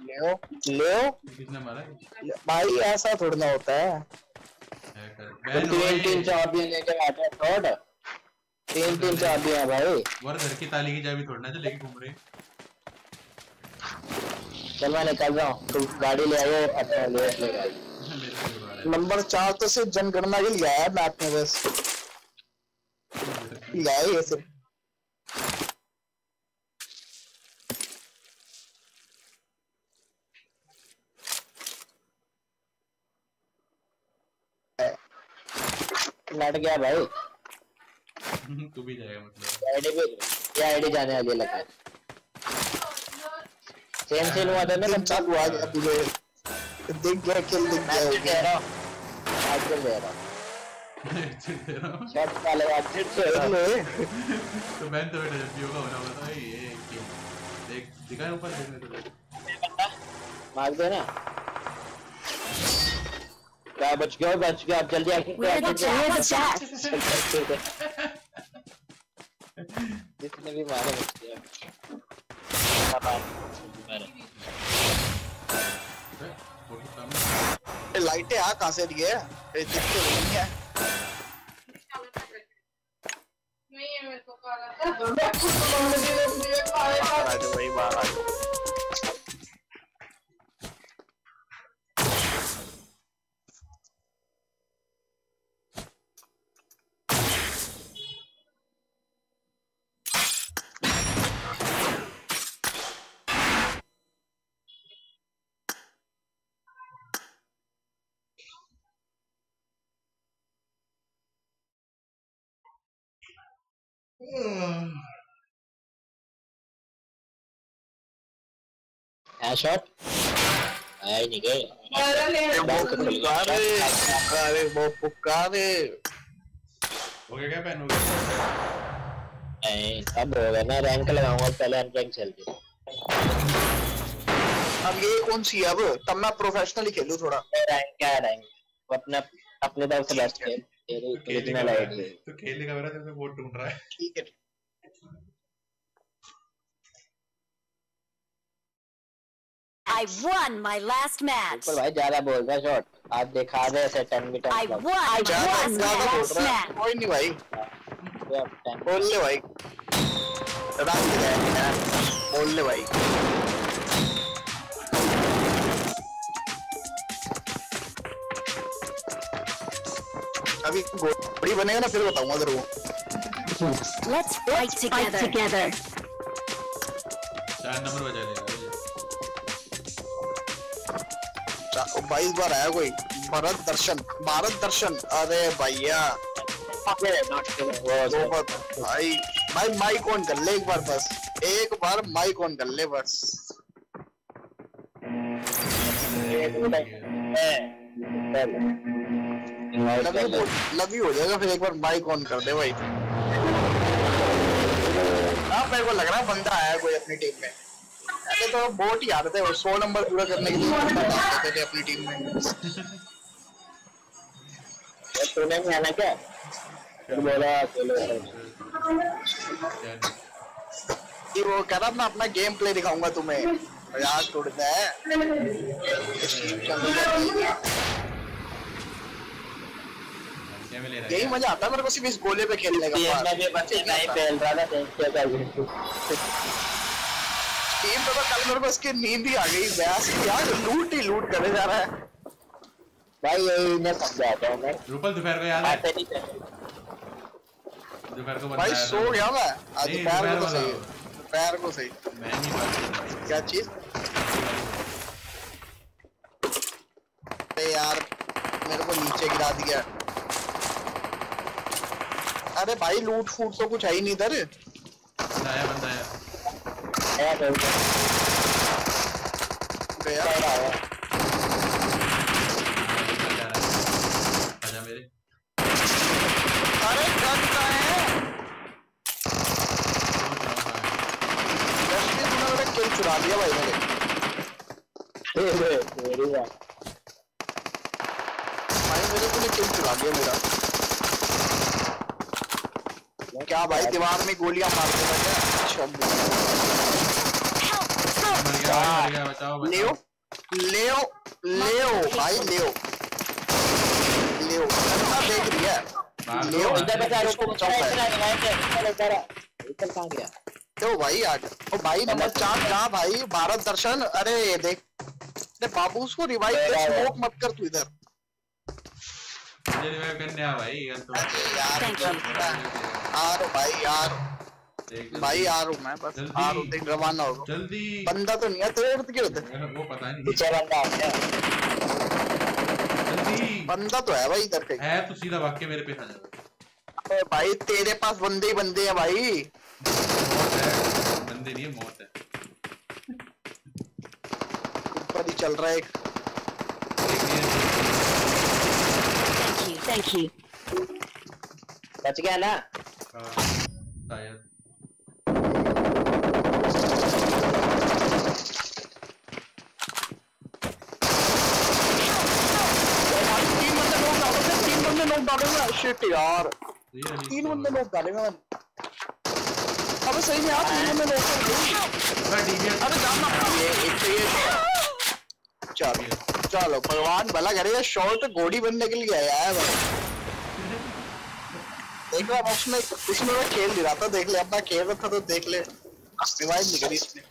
ले ले किसने मारा भाई ऐसा थोड़ा ना होता है। तो बैन हो चाबियाँ लेके आते हैं थोड़ तीन तीन चाबियाँ हैं भाई। वर घर की ताली की चाबी थोड़ना है लेके घूम रहे चल मैं निकल रहा हूँ। तू गाड़ी ले आइए अपना ले ले नंबर चार तो सिर्फ़ जनगणना के लिए आया मैप में बस। लिया है ये सिर्फ़। लट गया भाई। तू भी जाएगा मतलब। आईडी भी ये आईडी जाने वाली लगा। सेम सीन हुआ था ना चार हुआ गया तुझे। दिख गया किल दिख गया। फिर दे रहा हूँ आज दे रहा हूँ हूँ शॉट वाले आज दे रहा हूँ तो बैन तो बेटा जब होगा होना होगा तो ये देख दिखा ऊपर देखने तो मार दे ना क्या बच गया बच गया। अब जल्दी आके Best. भी मारे बच्चे मारे लाइटें आ कहाँ से दिए? ये दिखते नहीं है। नहीं है मेरे को काला बाहर आ है। भाई बाहर आ जाओ शॉट नहीं गए अरे वो पुकारे हो गया क्या पैन हो गया नहीं होगा ना रैंक लगाऊँगा पहले अनरैंक चलती अब ये कौन सी है अब? तब मैं प्रोफेशनली खेलूं थोड़ा। रैंक क्या रैंक अपने अपने तरफ़ से बेस्ट खेल। खेलने इतना का तो खेलने का मेरा तेरे ढूंढ रहा है ठीक है I won my last match. ऊपर भाई ज़्यादा बोल रहा शॉट आज दिखा दे ऐसे 10 मीटर I won my ज़्यादा last ज़्यादा बोल last रहा है match. कोई नहीं भाई बोल ले भाई रात के जाएँगे यार बोल ले भाई अभी घोड़ी बनेगा ना फिर बताऊँगा तेरे को Let's fight Fight together. together. चार नंबर बजा लेगा बाईस बार आया कोई? भरत दर्शन भारत दर्शन। अरे भैया। दो बार भाई भाई माइक ऑन कर ले एक बार बस। एक बार माइक ऑन कर ले बस। लवी लवी हो जाएगा फिर एक बार माइक ऑन कर दे भाई। हाँ मेरे को लग रहा है बंदा आया कोई अपनी टीम में। अरे तो बोट ही आते थे और सौ नंबर पूरा करने के लिए बंदा आते थे अपनी टीम में। तूने नहीं आना क्या? बोला चलो वो कह रहा मैं अपना गेम प्ले दिखाऊँगा तुम्हें। मज़ाक तोड़ता है है। क्या यही मज़ा आता है मेरे को सिर्फ़ इस गोले पे खेलने का टीम भी बच्चे नहीं खेल रहा था देख के कर टीम पे तो कल मेरे को इसकी नींद ही आ गई ब्यास की यार लूट ही लूट करे जा रहा है। भाई यही मैं समझाता हूँ मैं रूपल दोपहर को याद है? दोपहर को भाई सो गया मैं। आज दोपहर को तो सही दोपहर को सही। मैं नहीं क्या चीज़? अरे यार मेरे को नीचे गिरा दिया। अरे भाई लूट फूट तो कुछ है ही नहीं इधर। आया बंदा आया आया गया। क्या रहा है बंदा जा रहा है आजा मेरे अरे गन का है गन भी तूने लिया भाई ए, भाई मेरे तूने किल चुरा लिया मेरा क्या भाई दीवार में गोलियाँ मारते अच्छा बचाओ लेओ लेओ लेओ भाई लेओ लेओ अच्छा देख रही है लेओ तो इधर बचा रुको बचाओ चलो इधर आ। गया तो भाई आज ओ भाई नंबर चार कहा भाई? भारत दर्शन? अरे ये देख। अरे बाबू उसको रिवाइव दे स्मोक मत कर तू इधर। मुझे रिवाइव करने आ भाई तो यार रहा भाई यार। भाई आ रहा मैं बस हूँ दिन रवाना हो जल्दी। बंदा तो नहीं है तेरे इर्द गिर्द वो पता नहीं। पीछे बंदा आ गया। जल्दी। बंदा तो है भाई इधर कहीं है तो सीधा भाग के मेरे पे आ जाओ भाई तेरे पास बंदे ही बंदे हैं भाई। है बंदे नहीं है मौत है। ऊपर ही चल रहा है एक। Thank you. Thank you. बच गया ना? हाँ, शायद टीम शिट यार। तीन बंदे लोग डालेंगे मैं अबे सही में यार तीन बंदे लोग पूरा डीबीएस अरे जाना ये एक तो ये चलो चलो भगवान भला करेगा शॉर्ट गोली बनने के लिए आया है भाई। देख रहा उसमें उसमें मैं खेल नहीं रहा था देख ले अपना खेल रहा था तो देख ले। रिवाइव नहीं करी इसने।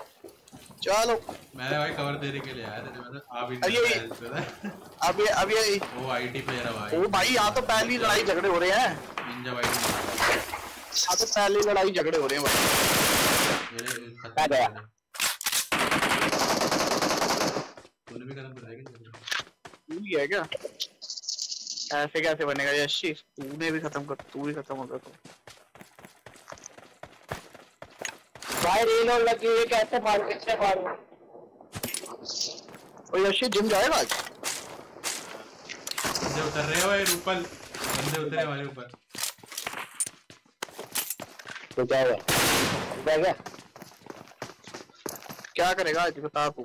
चलो। मैंने भाई कवर देने के लिए आया था मतलब आप ही अरे ये- अब ये अब ये वो आईटी प्लेयर है भाई। ओ भाई यहाँ तो पहली लड़ाई झगड़े हो रहे हैं। निंजा भाई तो पहली लड़ाई झगड़े हो रहे हैं भाई। गया। तूने भी खत्म कर क्या? तू ही है क्या? ऐसे कैसे बनेगा? यशी तूने भी खत्म कर तू भी खत्म होगा तो। भाई रील और लगी हुई है, कैसे मारू किससे मारू? और यशी जिम जाएगा आज? बंदे उतर रहे हो यार ऊपर। बंदे उतरे हमारे ऊपर। तो क्या हुआ? क्या गया क्या करेगा? आज बता तू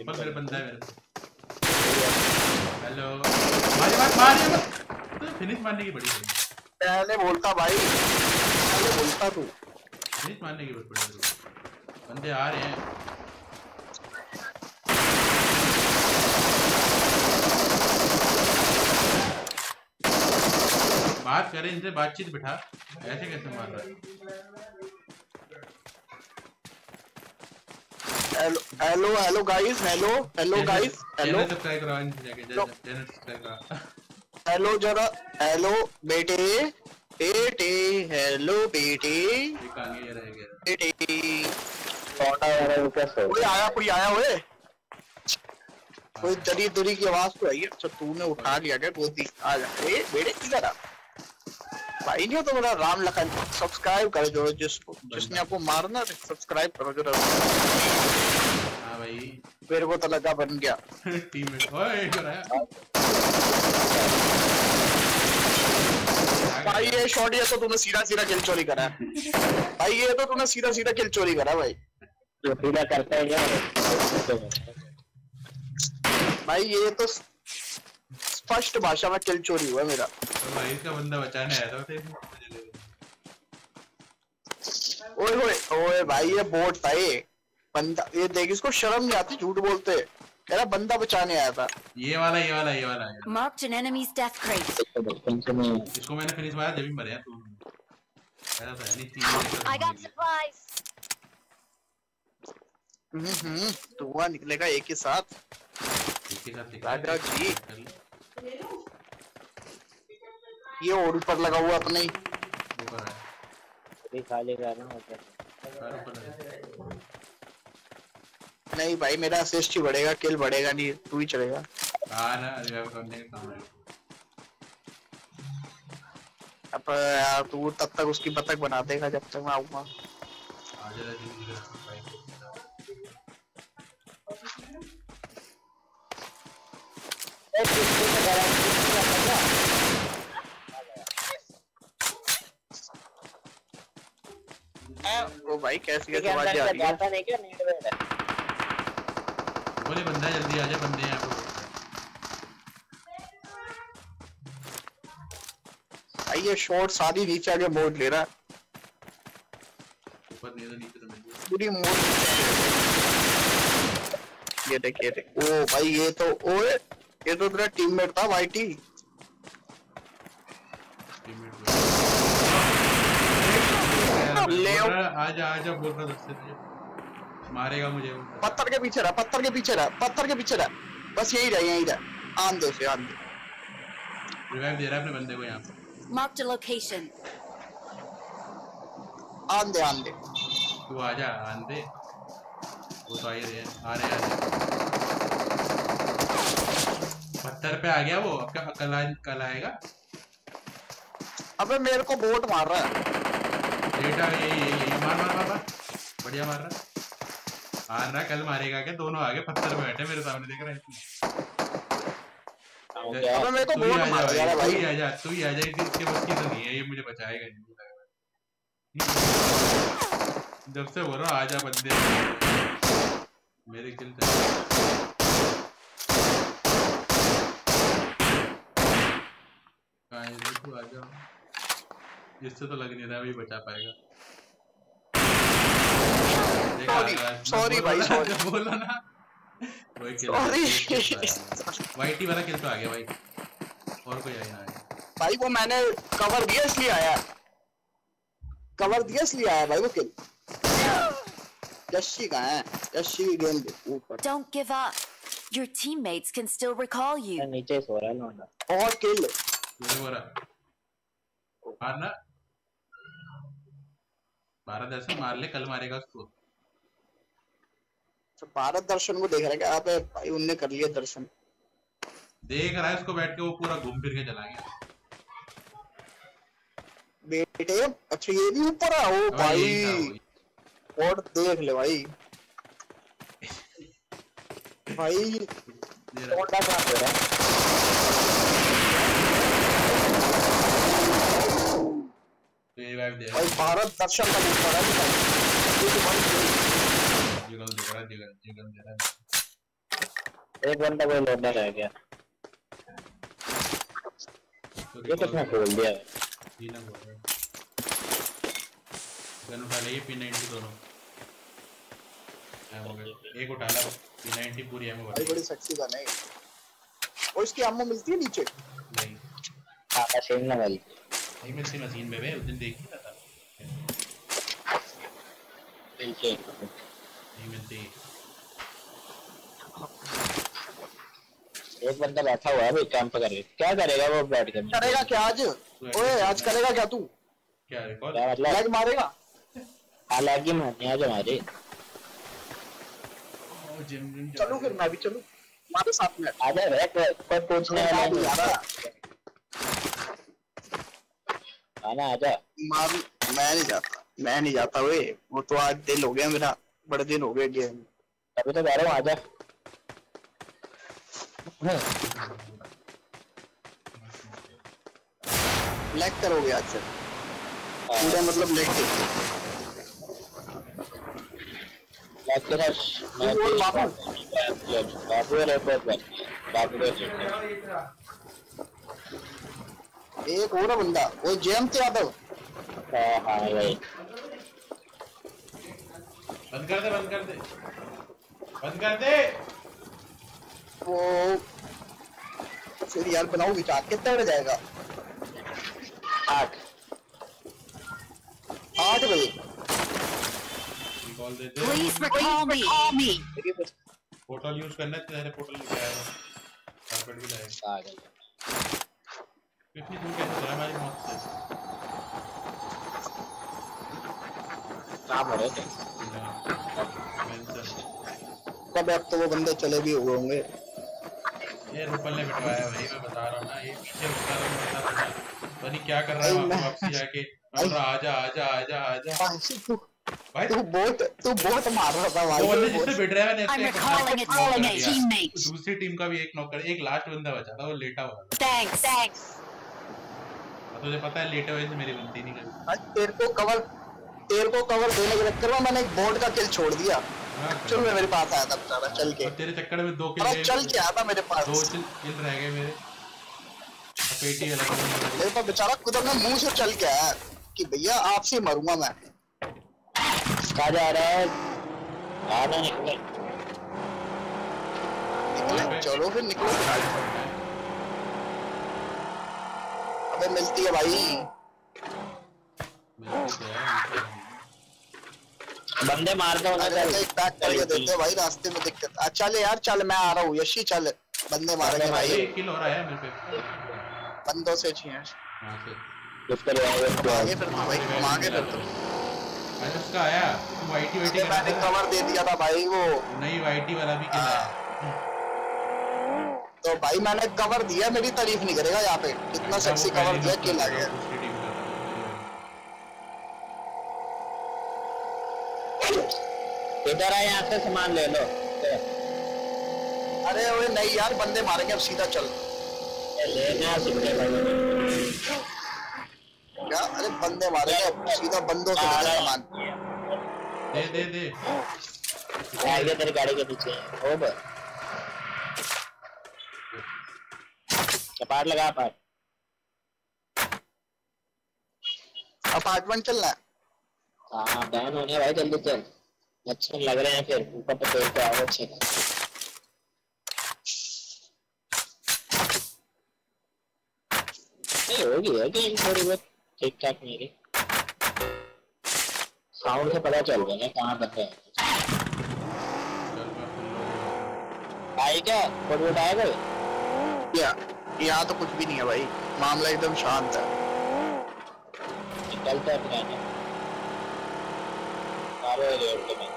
ऊपर मेरे बंदा है मेरे हेलो। भाई भाई मार ये तो फिनिश मारने की बड़ी बड़ी। पहले बोलता भाई। पहले बोलता तू। फिनिश मारने की बड़ी बड़ी। बंदे आ रहे हैं। बात करें इनसे बातचीत बिठा। ऐसे कैसे मार रहा है? Hello hello hello guys hello hello guys hello subscribe करो इनसे जाके चैनल चैनल सब्सक्राइब करो। हेलो जरा हेलो बेटे बेटे हेलो बेटे। बेटे। कोई आया कोई आया हुए कोई दरी दुरी की आवाज़ तो आई है अच्छा तूने उठा लिया क्या गोदी? आ जा। ए बेटे किधर आ। भाई नहीं तो मेरा राम लखन सब्सक्राइब करो जो जिसको जिसने आपको मारना सब्सक्राइब करो जरा हाँ भाई मेरे को तो लगा बन गया टीममेट ओए कर आया भाई ये शॉट ये तो तूने सीधा सीधा किल चोरी करा है भाई ये तो तूने सीधा सीधा किल चोरी करा भाई जो पीला करता है क्या भाई ये तो स्पष्ट भाषा में किल चोरी हुआ मेरा। तो भाई इसका बंदा बचाने आया था। ओए ओए ओए भाई ये बोट था ये बंदा ये देख इसको शर्म नहीं आती झूठ बोलते। कह रहा बंदा बचाने आया था। ये वाला ये वाला ये वाला है Marked an enemy's death crate. बचपन से मैं इसको मैंने फिनिश मारा जब भी मरे हैं तू ऐसा तो है नहीं तीन I got supplies. हम्म हम्म धुआँ निकलेगा एक ही साथ। एक के साथ राजा जी। ये और ऊपर लगा हुआ अपने। ही खाली कर रहा हूँ नहीं भाई मेरा असिस्ट ही बढ़ेगा किल बढ़ेगा नहीं तू ही चलेगा। हाँ ना रिवाइव करने का काम है अब यार तू तब तक उसकी बतख बना देगा जब तक मैं आऊँगा। आज जरा दिन इधर भाई ओ भाई कैसी कैसी आवाज़ें आ रही है? जाता नहीं क्या? नीड में है बोले बंदा जल्दी आ जा बंदे हैं यहाँ पे भाई ये शॉट सारी नीचे आके मोड़ ले रहा है। ऊपर नहीं तो नीचे तो पूरी मोड़ ये देख ये देख। ओ भाई ये तो ओए ये तो तेरा टीममेट था वाईटी टीममेट ले आओ। आजा आजा बोल रहा मारेगा मुझे वो। पत्थर के पीछे रहा पत्थर के पीछे रहा पत्थर के पीछे रहा। बस यही रहा यही रहा। आन दे उसे आन दे रिवाइव दे रहा है अपने बंदे को यहाँ पे। Marked a location. आन दे आन दे। तू आजा आंदे वो तो आ ही रहे आ रहे हैं आ रहे हैं। पत्थर पे आ गया वो अब क्या- कल कल आएगा? अबे मेरे को बोट मार रहा है। डेटा यही यही मार मार मार मार। बढ़िया मार रहा। आ रहा कल मारेगा क्या? दोनों आगे पत्थर पे बैठे मेरे सामने देख रहे हैं। मेरे को बोट मार रहा है भाई तू ही भाई आजा तू ही इसके बस की तो नहीं है ये मुझे बचाएगा नहीं रहा है। जब से बोल रहा हूँ आजा बंदे। मेरे किल आ इससे तो लग नहीं रहा अभी बचा पाएगा। Sorry बोलो भाई, ना, sorry. बोलो ना। वही Sorry. वाइटी वाला किल तो आ गया भाई। और कोई ना भाई वो मैंने कवर दिया इसलिए आया। कवर दिया इसलिए आया भाई वो किल यशी कहाँ है? यशी की गेंद ऊपर। Don't give up. Your teammates can still recall you. नीचे सो रहा है लौंडा और किल पूरे हो रहा। मारना। बारह दर्शन मार ले कल मारेगा उसको। तो भारत दर्शन को देख रहे क्या आप भाई उनने कर लिया दर्शन। देख रहा है उसको बैठ के वो पूरा घूम फिर के चला गया। बेटे अच्छा ये भी ऊपर है ओ हाँ, भाई और देख ले भाई। भाई ये रहा। लौंडा कहाँ रहा है? तो भाई भारत दर्शन का ऊपर है। भाई ये तो भाई है जिगल दे रहा है जिगल जिगल दे रहा है एक बंदा कोई लौंडा रह गया तो ये किसने खोल दिया? है तीन बोल रहा गन उठा ले पी नाइनटी दोनों। एमो के। एक उठा ला पी नाइनटी पूरी एमो भाई बड़ी सेक्सी गन है और इसकी अम्मो मिलती है नीचे? नहीं। हाँ मशीन ना वाली नहीं मिलती मशीन में बे उस दिन देखी था। नीचे नहीं मिलती एक बंदा बैठा हुआ है अभी कैंप करके क्या करेगा वो बैठ के? करेगा क्या आज? ओए आज करेगा क्या तू? क्या रिकॉर्ड क्या मतलब? लेग मारेगा? हालाँकि मारनी आज हमारी। चलो फिर मैं भी चलूँ। हमारे साथ में। आजा रे कोई पूछने वाला भी आ नहीं रहा आना आजा। मार मैं नहीं जाता मैं नहीं जाता वे वो तो आज दिल हो गया मेरा। बड़े दिन हो गए गेम। अभी तो कह रहा हूँ आजा। लेग करोगे आज से। पूरा मतलब लेग के लाइक के साथ मैं बोल बाबू। बाबू रे बहुत बात बाबू रे एक और बंदा। वो जयंत यादव हाँ। हाँ भाई बंद कर दे बंद कर दे। बंद कर दे। वो फिर यार बनाओ विचार कितना बजे जाएगा? आठ। आठ बजे। कॉल दे दे। Please recall me. Portal use करना है तेरे पोर्टल लेके आया कारपेट भी लाएगा आ गया कितनी दूर कैसे चला हमारी मौत से? काम हो रहे थे। कब अब तो वो बंदे चले भी हुए होंगे। ये रूपल ने बिठवाया भाई मैं बता रहा हूँ ना ये पीछे बता रहा पता नहीं क्या कर रहा है वापसी जाके। आजा आजा आजा आजा। भाई, तू बहुत तू बहुत मार रहा था भाई। जिससे बिठ रहा है मैंने। Teammate. दूसरी टीम का भी एक नॉक कर एक लास्ट बंदा बचा था वो लेटा हुआ था। Thanks. Thanks. तुझे पता है लेटे हुए से मेरी बनती नहीं कभी। आज तेरे को कवर तेरे को कवर देने के चक्कर में मैंने एक बोर्ड का किल छोड़ दिया। हाँ, चल मेरे पास आया था बेचारा चल के। तेरे चक्कर में दो किल अरे चल के आया था मेरे पास। दो किल किल रह गए मेरे। पेटी अलग मेरे पास बेचारा खुद अपने मुँह से चल के आया कि भैया आपसे मरूँगा मैं। कहा जा रहा है? आना निकले। निकले चलो फिर निकलो। अबे मिलती है भाई। मिलती है, बंदे मार दो देते भाई रास्ते में दिक्कत। चल यार चल मैं आ रहा हूँ यशी चल। बंदे मारेंगे भाई भाई। एक किल हो रहा है मेरे पे। बंदों से चाहिए हाँ से। उसके लिए आगे फिर। भाई तुम आगे फिर। मैंने उसका आया वाईटी वाईटी अबे मैंने कवर दे दिया था भाई वो। नहीं वाईटी वाला भी किल तो भाई मैंने कवर दिया मेरी तारीफ़ नहीं करेगा यहाँ पे। इतना सेक्सी कवर दिया किल आ गया दूसरी टीम का इधर आ यहाँ से सामान ले लो। अरे ओए नहीं यार बंदे मारेंगे अब सीधा चल। लेना सीधे क्या? अरे बंदे मारेंगे अब सीधा बंदों से लेकर सामान। दे दे दे। आगे तेरी गाड़ी के पीछे। ओ बे कपाट लगा पाट अपार्टमेंट चलना है। हाँ बैन होने भाई जल्दी चल अच्छे लग रहे हैं फिर ऊपर पेड़ पे आओ अच्छे। नहीं होगी है गेम थोड़ी बहुत ठीक ठाक मेरी साउंड से पता चल रहा है कहाँ बंदे हैं। आई क्या फुट वुट आया कोई? या यहाँ तो कुछ भी नहीं है भाई मामला एकदम शांत है। निकलता है पुराने मारो रेड के में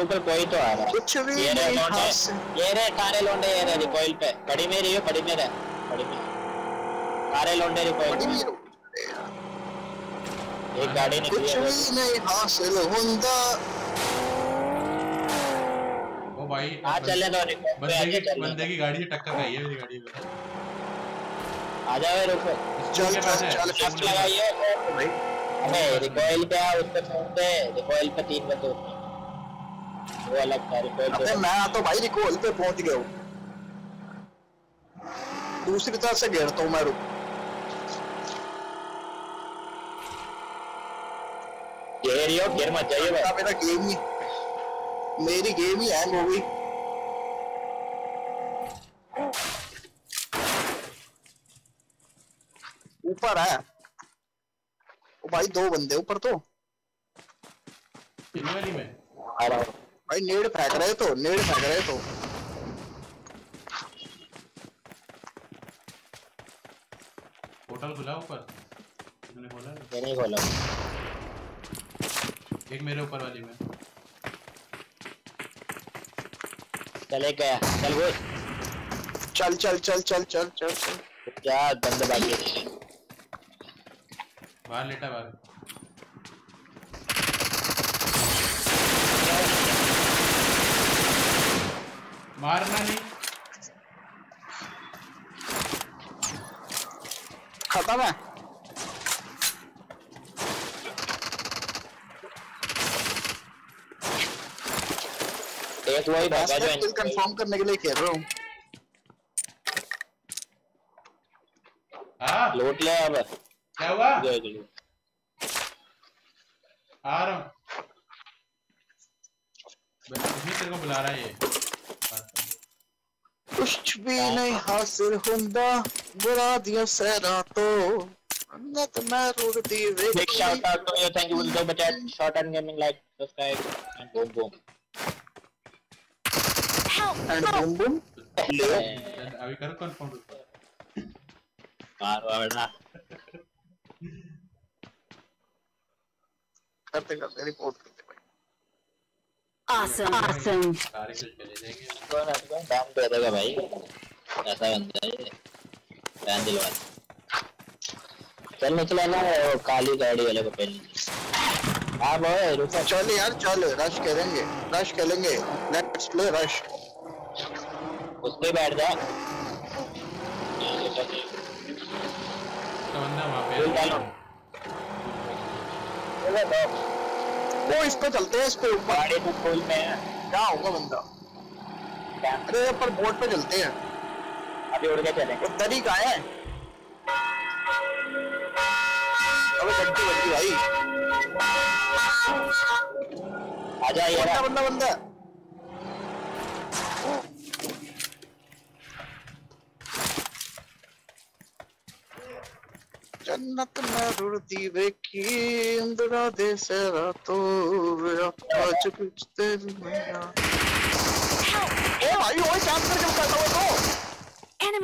ऊपर कोई तो आ रहा है। कुछ भी ये रे नहीं लौंडे। ये रे सारे लौंडे ये रे रिकॉइल पे। बड़ी में रही हो बड़ी में रह बड़ी में सारे लौंडे रिकॉइल पे। एक गाड़ी निकली कुछ भी नहीं हासिल हुंदा भाई हाँ चले दो बंदे की बंदे की गाड़ी से टक्कर खाई है मेरी गाड़ी में आ जाओ रुको चल, चल, लेफ़्ट लगाइए भाई। अबे रिकॉइल पे आ उस पे फ़ोन पे रिकॉइल पे तीन बंदे होते वो अलग था रिकॉइल अबे मैं तो भाई रिकॉल पे पहुँच गया हूँ। दूसरी तरफ़ से घेरता हूँ मैं रुक। घेर यो घेर मत जाइए भाई मेरा गेम ही मेरी गेम ही हैंग हो गई। ऊपर है। ओ भाई दो बंदे ऊपर तो। में? भाई नेड़ फेंक रहे तो नेड़ फेंक रहे तो। होटल खुला ऊपर? मैंने खोला। मैंने खोला एक मेरे ऊपर वाली में। चले गया। चल वो चल चल चल चल चल चल चल। क्या बंदे बाकी है बाहर लेटा बाहर। मारना नहीं। खत्म है? एक वही भागा जो किल कंफर्म करने के लिए खेल रहा हूँ। हाँ। लूट ले अब। क्या हुआ? जो जो आ रहा हूँ। तेरे को बुला रहा है ये। कुछ भी नहीं हासिल हुंदा बुरा दिया सहरा तो। अन्नत मैं रुड़ दी वे Big shout out to you. Thank you. We'll go but at short and gaming like subscribe and boom. Boom. Boom boom अभी करो कंफर्म मारो वरना करते करते रिपोर्ट करते भाई Awesome. Awesome. सारे किल चले जाएँगे कौन बैन दे देगा भाई ऐसा बंदा है ये बैन दिलवा चल निकले ना वो काली गाड़ी वाले को पहले हाँ बोए रुको चल यार चल रश करेंगे रश करेंगे लेट्स प्ले रश उस पे बैठ जा तो बंदा वो इस पे चलते हैं इस पे ऊपर। गाड़ी तो फुल में। है क्या होगा बंदा अरे पर बोट पे चलते हैं। अभी उड़ के चलेंगे। उधर ही कहाँ है? अबे गड्डी बच्ची भाई। आ जा ये बंदा रहा। बंदा? जन्नत में रुड़ती वेखी अंदरा दे सेरा तो आज कुछ तेरी मैया ओ भाई ओए चांस करके करता हुआ तो!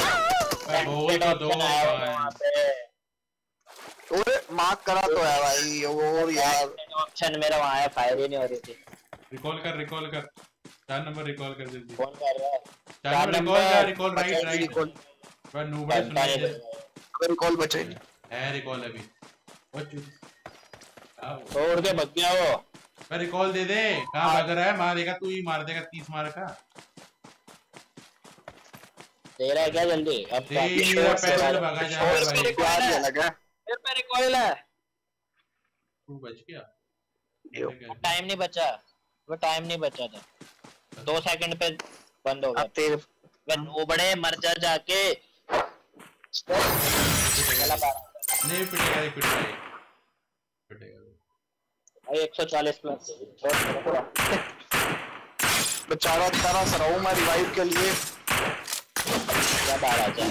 मेरा तो भाई। वहाँ पे ओए मार्क करा तो है भाई और यार ऑप्शन मेरा वहाँ है फायर ही नहीं हो रही थी रिकॉल कर रिकॉल कर चार नंबर रिकॉल कर जल्दी कौन कर रहा है? चार नंबर रिकॉल कर रिकॉल राइट राइट रिकॉल पर सुनाई नहीं दे तो। रिकॉल बचेगी है रिकॉल अभी। ओ चुप आओ। छोड़ के भग गया वो। पर रिकॉल दे दे। कहाँ भाग रहा है? मारेगा तू ही मार देगा तीस मार का। दे रहा है क्या जल्दी? अब दे ही नहीं पैदल भागा जा रहा है। ये लगा। फिर पे रिकॉइल है। तू बच गया। यो। टाइम नहीं बचा। वो टाइम नहीं बचा था। दो सेकंड पे बंद हो गया अब तेरे वे वो बड़े मर जा जाके। बारह नहीं पिटेगा नहीं पिटेगा पिटेगा भाई 140 प्लस बेचारा मैं रिवाइव के लिए। क्या बारह जा।